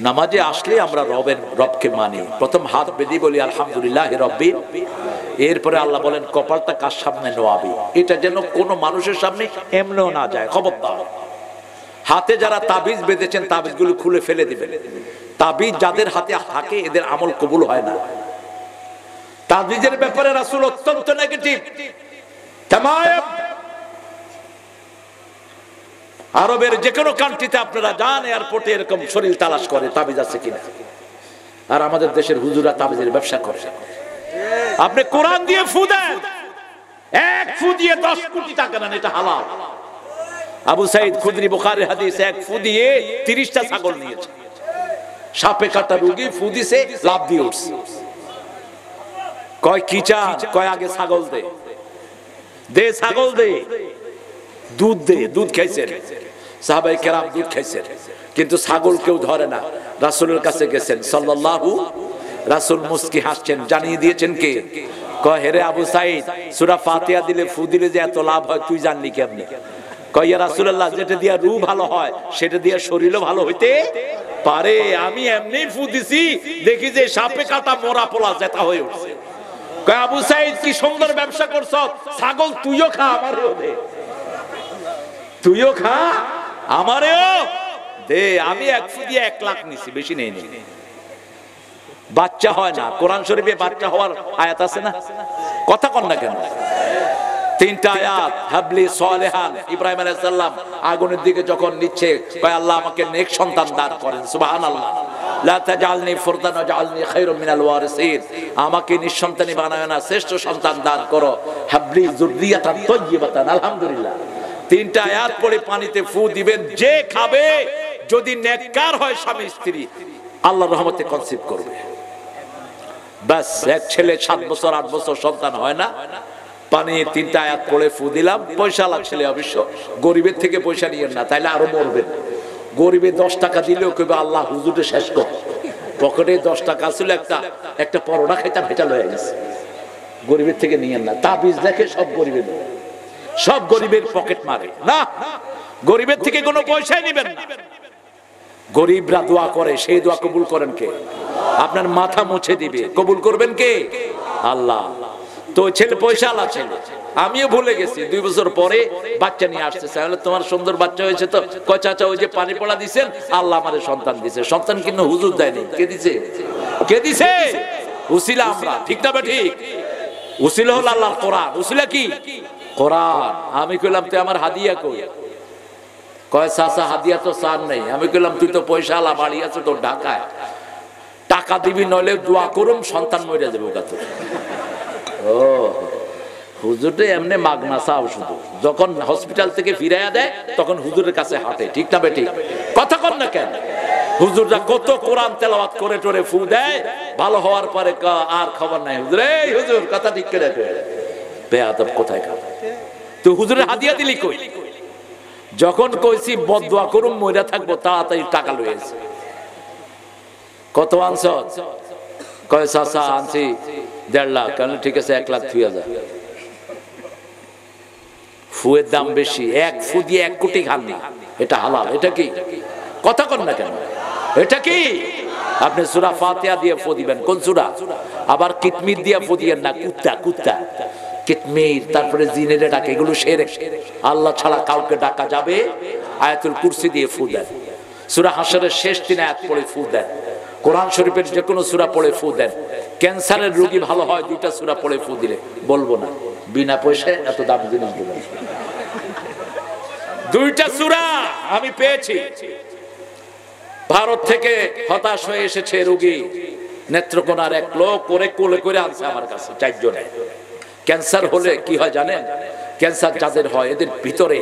নামাজে আসলে আমরা রবের, রবকে মানি। প্রথম হাত বেদি বলি, আলহামদুলিল্লাহ রব্বি। এরপরে আল্লাহ বলেন, কপালটা কার সামনে নোয়াবি? এটা যেন কোনো মানুষের সামনে এমনেও না যায়। খবরদার। হাতে যারা তাবিজ বেঁধেছেন, তাবিজগুলো খুলে ফেলে দিবেন। তাবিজ যাদের হাতে থাকে, এদের আমল কবুল হয় না। তাবিজের ব্যাপারে রাসূল অত্যন্ত নেগেটিভ তামাম আরবের যে কোনো কান্ট্রিতে আপনারা যান এয়ারপোর্টে এরকম শরীর তালাশ করে, তাবিজ আছে কিনা? আর আমাদের দেশের হুজুরা তাবিজের ব্যবসা করে। আপনি কোরআন দিয়ে ফু দেন। এক ফু দিয়ে দশ কোটি টাকা নেন, এটা হালাল। আবু সাইদ খুদরি বুখারী হাদিস, এক ফু দিয়ে তিরিশটা ছাগল নিয়েছে। সাপে কাটা রুগী ফু দিছে, লাভ দিয়ে উঠছে। কয় কি চান কয় আগে ছাগল দে। দে ছাগল দে। দুধ দে, দুধ খাইছেন। সাহাবাই কেরাম দুধ খাইছেন। কিন্তু ছাগল কেউ ধরে না। রাসূলের কাছে গেছেন, সাল্লাল্লাহু রাসূল হাসছেন, জানিয়ে দিয়েছেন কে? কয় হেরে আবু সাইদ, সূরা দিলে ফু দিলে যে এত লাভ হয়, তুই জানলি কেমনে? কয় রাসূলুল্লাহ, যেটা দিয়া রূহ ভালো হয়, সেটা দিয়া শরীরও ভালো হইতে পারে। আমি এমনি ফু দিছি, দেখি যে সাপে কাটা মোরা পোলা জেতা হয়ে উঠছে। আবু সাইদ, কি সুন্দর ব্যবসা করছ? ছাগল তুইও খা দে। তুইও খা দে। আমি এক ফু দিয়ে এক লাখ নিছি, বেশি নেই নি। বাচ্চা হয় না, কোরআন শরীফে বাচ্চা হওয়ার আয়াত আছে না? কথা কন না কেন? তিনটা আয়াত, হাবলি সালেহান। ইব্রাহিম আলাইহিস সালাম আগুনের দিকে যখন নিচ্ছে, কয়, আল্লাহ আমাকে নেক সন্তান দান করেন, সুবহানাল্লাহ। আমাকে নিঃসন্তানী বানায় না, শ্রেষ্ঠ সন্তান দান করো। হাবলি আলহামদুলিল্লাহ। তিনটা আয়াত পড়ে পানিতে ফু দিবেন, যে খাবে, যদি নেককার হয় স্বামী স্ত্রী, আল্লাহর রহমতে কনসিভ করবে। ব্যাস, এক ছেলে সাত বছর, আট বছর সন্তান হয় না। পানি তিনটা আয়াত পড়ে ফু দিলাম, পয়সা লাগছিলে অবশ্য। গরিবের থেকে পয়সা নিয়ে না, তাইলে আরও মরবেন। গরিবে দশ টাকা দিলেও কেউ আল্লাহ হুজুরে শেষ কর। পকেটে দশ টাকা ছিল একটা একটা পরোটা খাইতাম এটা লয়ে গেছে। গরিবের থেকে নিয়ে না। তাবিজ দেখে সব গরিবের সব গরিবের পকেট মারে। না, গরিবের থেকে কোনো পয়সাই নেবেন না। গরিবরা দোয়া করে, সেই দোয়া কবুল করেন কে? আপনার মাথা মুছে দিবে। কবুল করবেন কে? আল্লাহ। তো ছেলে পয়সা আলা ছেলে। আমিও ভুলে গেছি, দুই বছর পরে বাচ্চা নিয়ে আসছে তাহলে তোমার সুন্দর বাচ্চা হয়েছে তো? কয় চাচা, ওই যে পানি পড়া দিছেন, আল্লাহ আমাদের সন্তান দিছে। সন্তান কিন্তু হুজুর দেয়নি। কে দিছে? কে দিছে? উসিলা আমরা। ঠিক না বা ঠিক? উসিলা হল আল্লাহর কোরআন। উসিলা কি? কোরআন। আমি কইলাম, তুই আমার হাদিয়া কই? কয়, চাচা, হাদিয়া তো চান নেই। আমি কইলাম, তুই তো পয়সা আলা বাড়ি আছে তোর ঢাকায়। টাকা দিবি নইলে দোয়া করুম, সন্তান মরে যাবে কাছে ও। হুজুরে এমনি মাগনা চাও শুধু। যখন হসপিটাল থেকে ফিরাইয়া দেয়, তখন হুজুরের কাছে হাঁটে। ঠিক না বেটি? কথা কর না কেন? হুজুররা কত কোরআন তেলাওয়াত করে টোরে ফু দেয়, ভালো হওয়ার পরে আর খবর নাই। হুজুর, এই হুজুর, কথা ঠিক করে বেয়াদব কোথায় খা তুই হুজুরের হাদিয়া দিলি কই? যখন কইছি, বদুয়া করুম, মইরা থাকব, তাড়াতাড়ি টাকা লইয়েছে কত আনছ? কয়, চাচা, আনছি দেড় লাখ। কেন, ঠিক আছে, এক লাখ দুই হাজার। ফুয়ের দাম বেশি, এক ফু দিয়ে এক কোটি খাননি এটা হালাল, এটা কি? কথা কন না কেন? এটা কি? আপনি সুরা ফাতিহা দিয়ে ফু দিবেন, কোন সুরা? আবার কিতমির দিয়ে ফু দিয়েন না, কুত্তা কুত্তা। তারপরে ডাকে, এগুলো সেরে। আল্লাহ ছাড়া কাউকে ডাকা যাবে? আয়াতুল কুরসি দিয়ে ফু দেন। সুরা হাসরের শেষ দিন আয়াত পড়ে ফু দেন। কোরআন শরীফের যে কোনো সুরা পড়ে ফু দেন। ক্যান্সারের রোগী ভালো হয়, দুইটা সুরা পড়ে ফু দিলে, বলব না। বিনা পয়সায় এত দাম জিনিস দেবেন দুইটা সুরা আমি পেয়েছি। ভারত থেকে হতাশ হয়ে এসেছে রোগী। নেত্রকোনার এক লোক করে কোলে করে আনছে আমার কাছে, চারজনে। ক্যান্সার হলে কি হয় জানেন? ক্যান্সার যাদের হয় এদের ভিতরে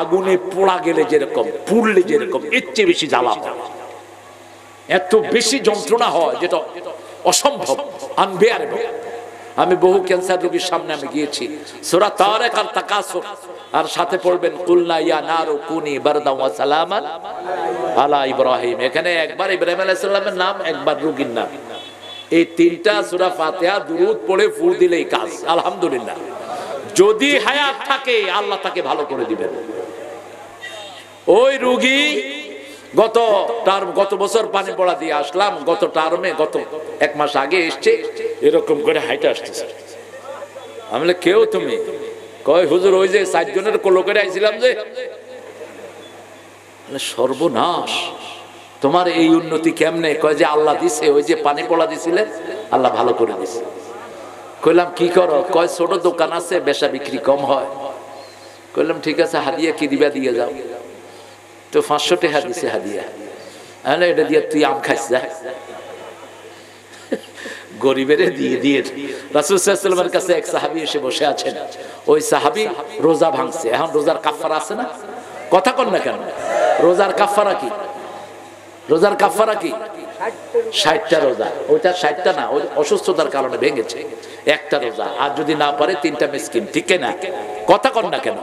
আগুনে পোড়া গেলে যেরকম, পুড়লে যেরকম, এর চেয়ে বেশি জ্বালা এত বেশি যন্ত্রণা হয় যেটা অসম্ভব আনবেয়ারেবল আমি বহু ক্যান্সার রোগীর সামনে আমি গিয়েছি। সুরা তারেক আর তাকাসুর। আর সাথে পড়বেন, কুলনা ইয়া নারু কুনি বারদা ওয়া সালামান আলা ইব্রাহিম। এখানে একবার ইব্রাহিম আলাইহিস সালামের নাম, একবার রোগীর নাম। এই তিনটা সূরা ফাতিহা দুরূদ পড়ে ফু দিলেই কাজ। আলহামদুলিল্লাহ। যদি হায়াত থাকে, আল্লাহ তাকে ভালো করে দিবেন। ওই রুগী গত টার্ম গত বছর পানি পড়া দিয়ে আসলাম, গত টার্মে গত এক মাস আগে এসছে। এরকম করে হাইটে আসতেছে। আমি কেউ তুমি? কয়, হুজুর, ওই যে চারজনের কোলো করে আইছিলাম যে সর্বনাশ। তোমার এই উন্নতি কেমনে? কয়, যে আল্লাহ দিছে, ওই যে পানি পড়া দিছিলে, আল্লাহ ভালো করে দিছে। কইলাম, কি করো? কয়, ছোট দোকান আছে, বেচা বিক্রি কম হয়। কইলাম, ঠিক আছে, হাদিয়া কি দিবা, দিয়ে যাও। তো পাঁচশো টাকা দিছে হাদিয়া এটা দিয়ে তুই আম খাইস, যা। গরিবের দিয়ে দিয়ে রাসুলের কাছে এক সাহাবি এসে বসে আছেন। ওই সাহাবি রোজা ভাঙছে। এখন রোজার কাফারা আছে না? কথা কন না কেন? রোজার কাফারা কি? রোজার কাফারা কি? ষাটটা রোজা। ওইটা ষাটটা না, ওই অসুস্থতার কারণে ভেঙেছে। একটা রোজা। আর যদি না পারে, তিনটা মিসকিন। ঠিক না কথা কন না কেন?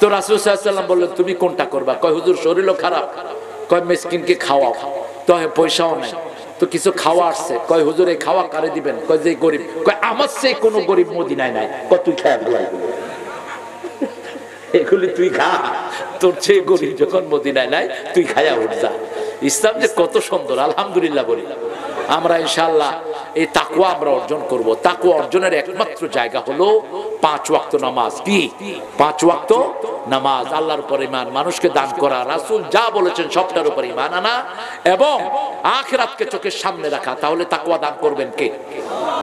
তো রাসুল সাল্লাম বললেন, তুমি কোনটা করবা? কয়, হুজুর, শরীরও খারাপ। কয়, মিসকিনকে খাওয়াও। তো পয়সাও নাই। তো কিছু খাওয়া আসছে। কয়, হুজুর এই খাওয়া কারে দিবেন? কয়, যে গরিব। কয়, আমার সে কোনো গরিব মদিনায় নাই। কয়, তুই খায় এগুলি তুই খা। তোর চেয়ে গরিব যখন মদিনায় নাই, তুই খায়া উঠ যা। ইসলাম যে কত সুন্দর, আলহামদুলিল্লাহ বলি। আমরা ইনশাল্লাহ এই তাকুয়া আমরা অর্জন করব। তাকুয়া অর্জনের একমাত্র জায়গা হলো পাঁচ ওয়াক্ত নামাজ। কি? পাঁচ ওয়াক্ত নামাজ। আল্লাহর উপর ইমান মানুষকে দান করা। রাসুল যা বলেছেন সবটার উপর ইমান আনা এবং আখিরাতকে চোখের সামনে রাখা। তাহলে তাকুয়া দান করবেন কে?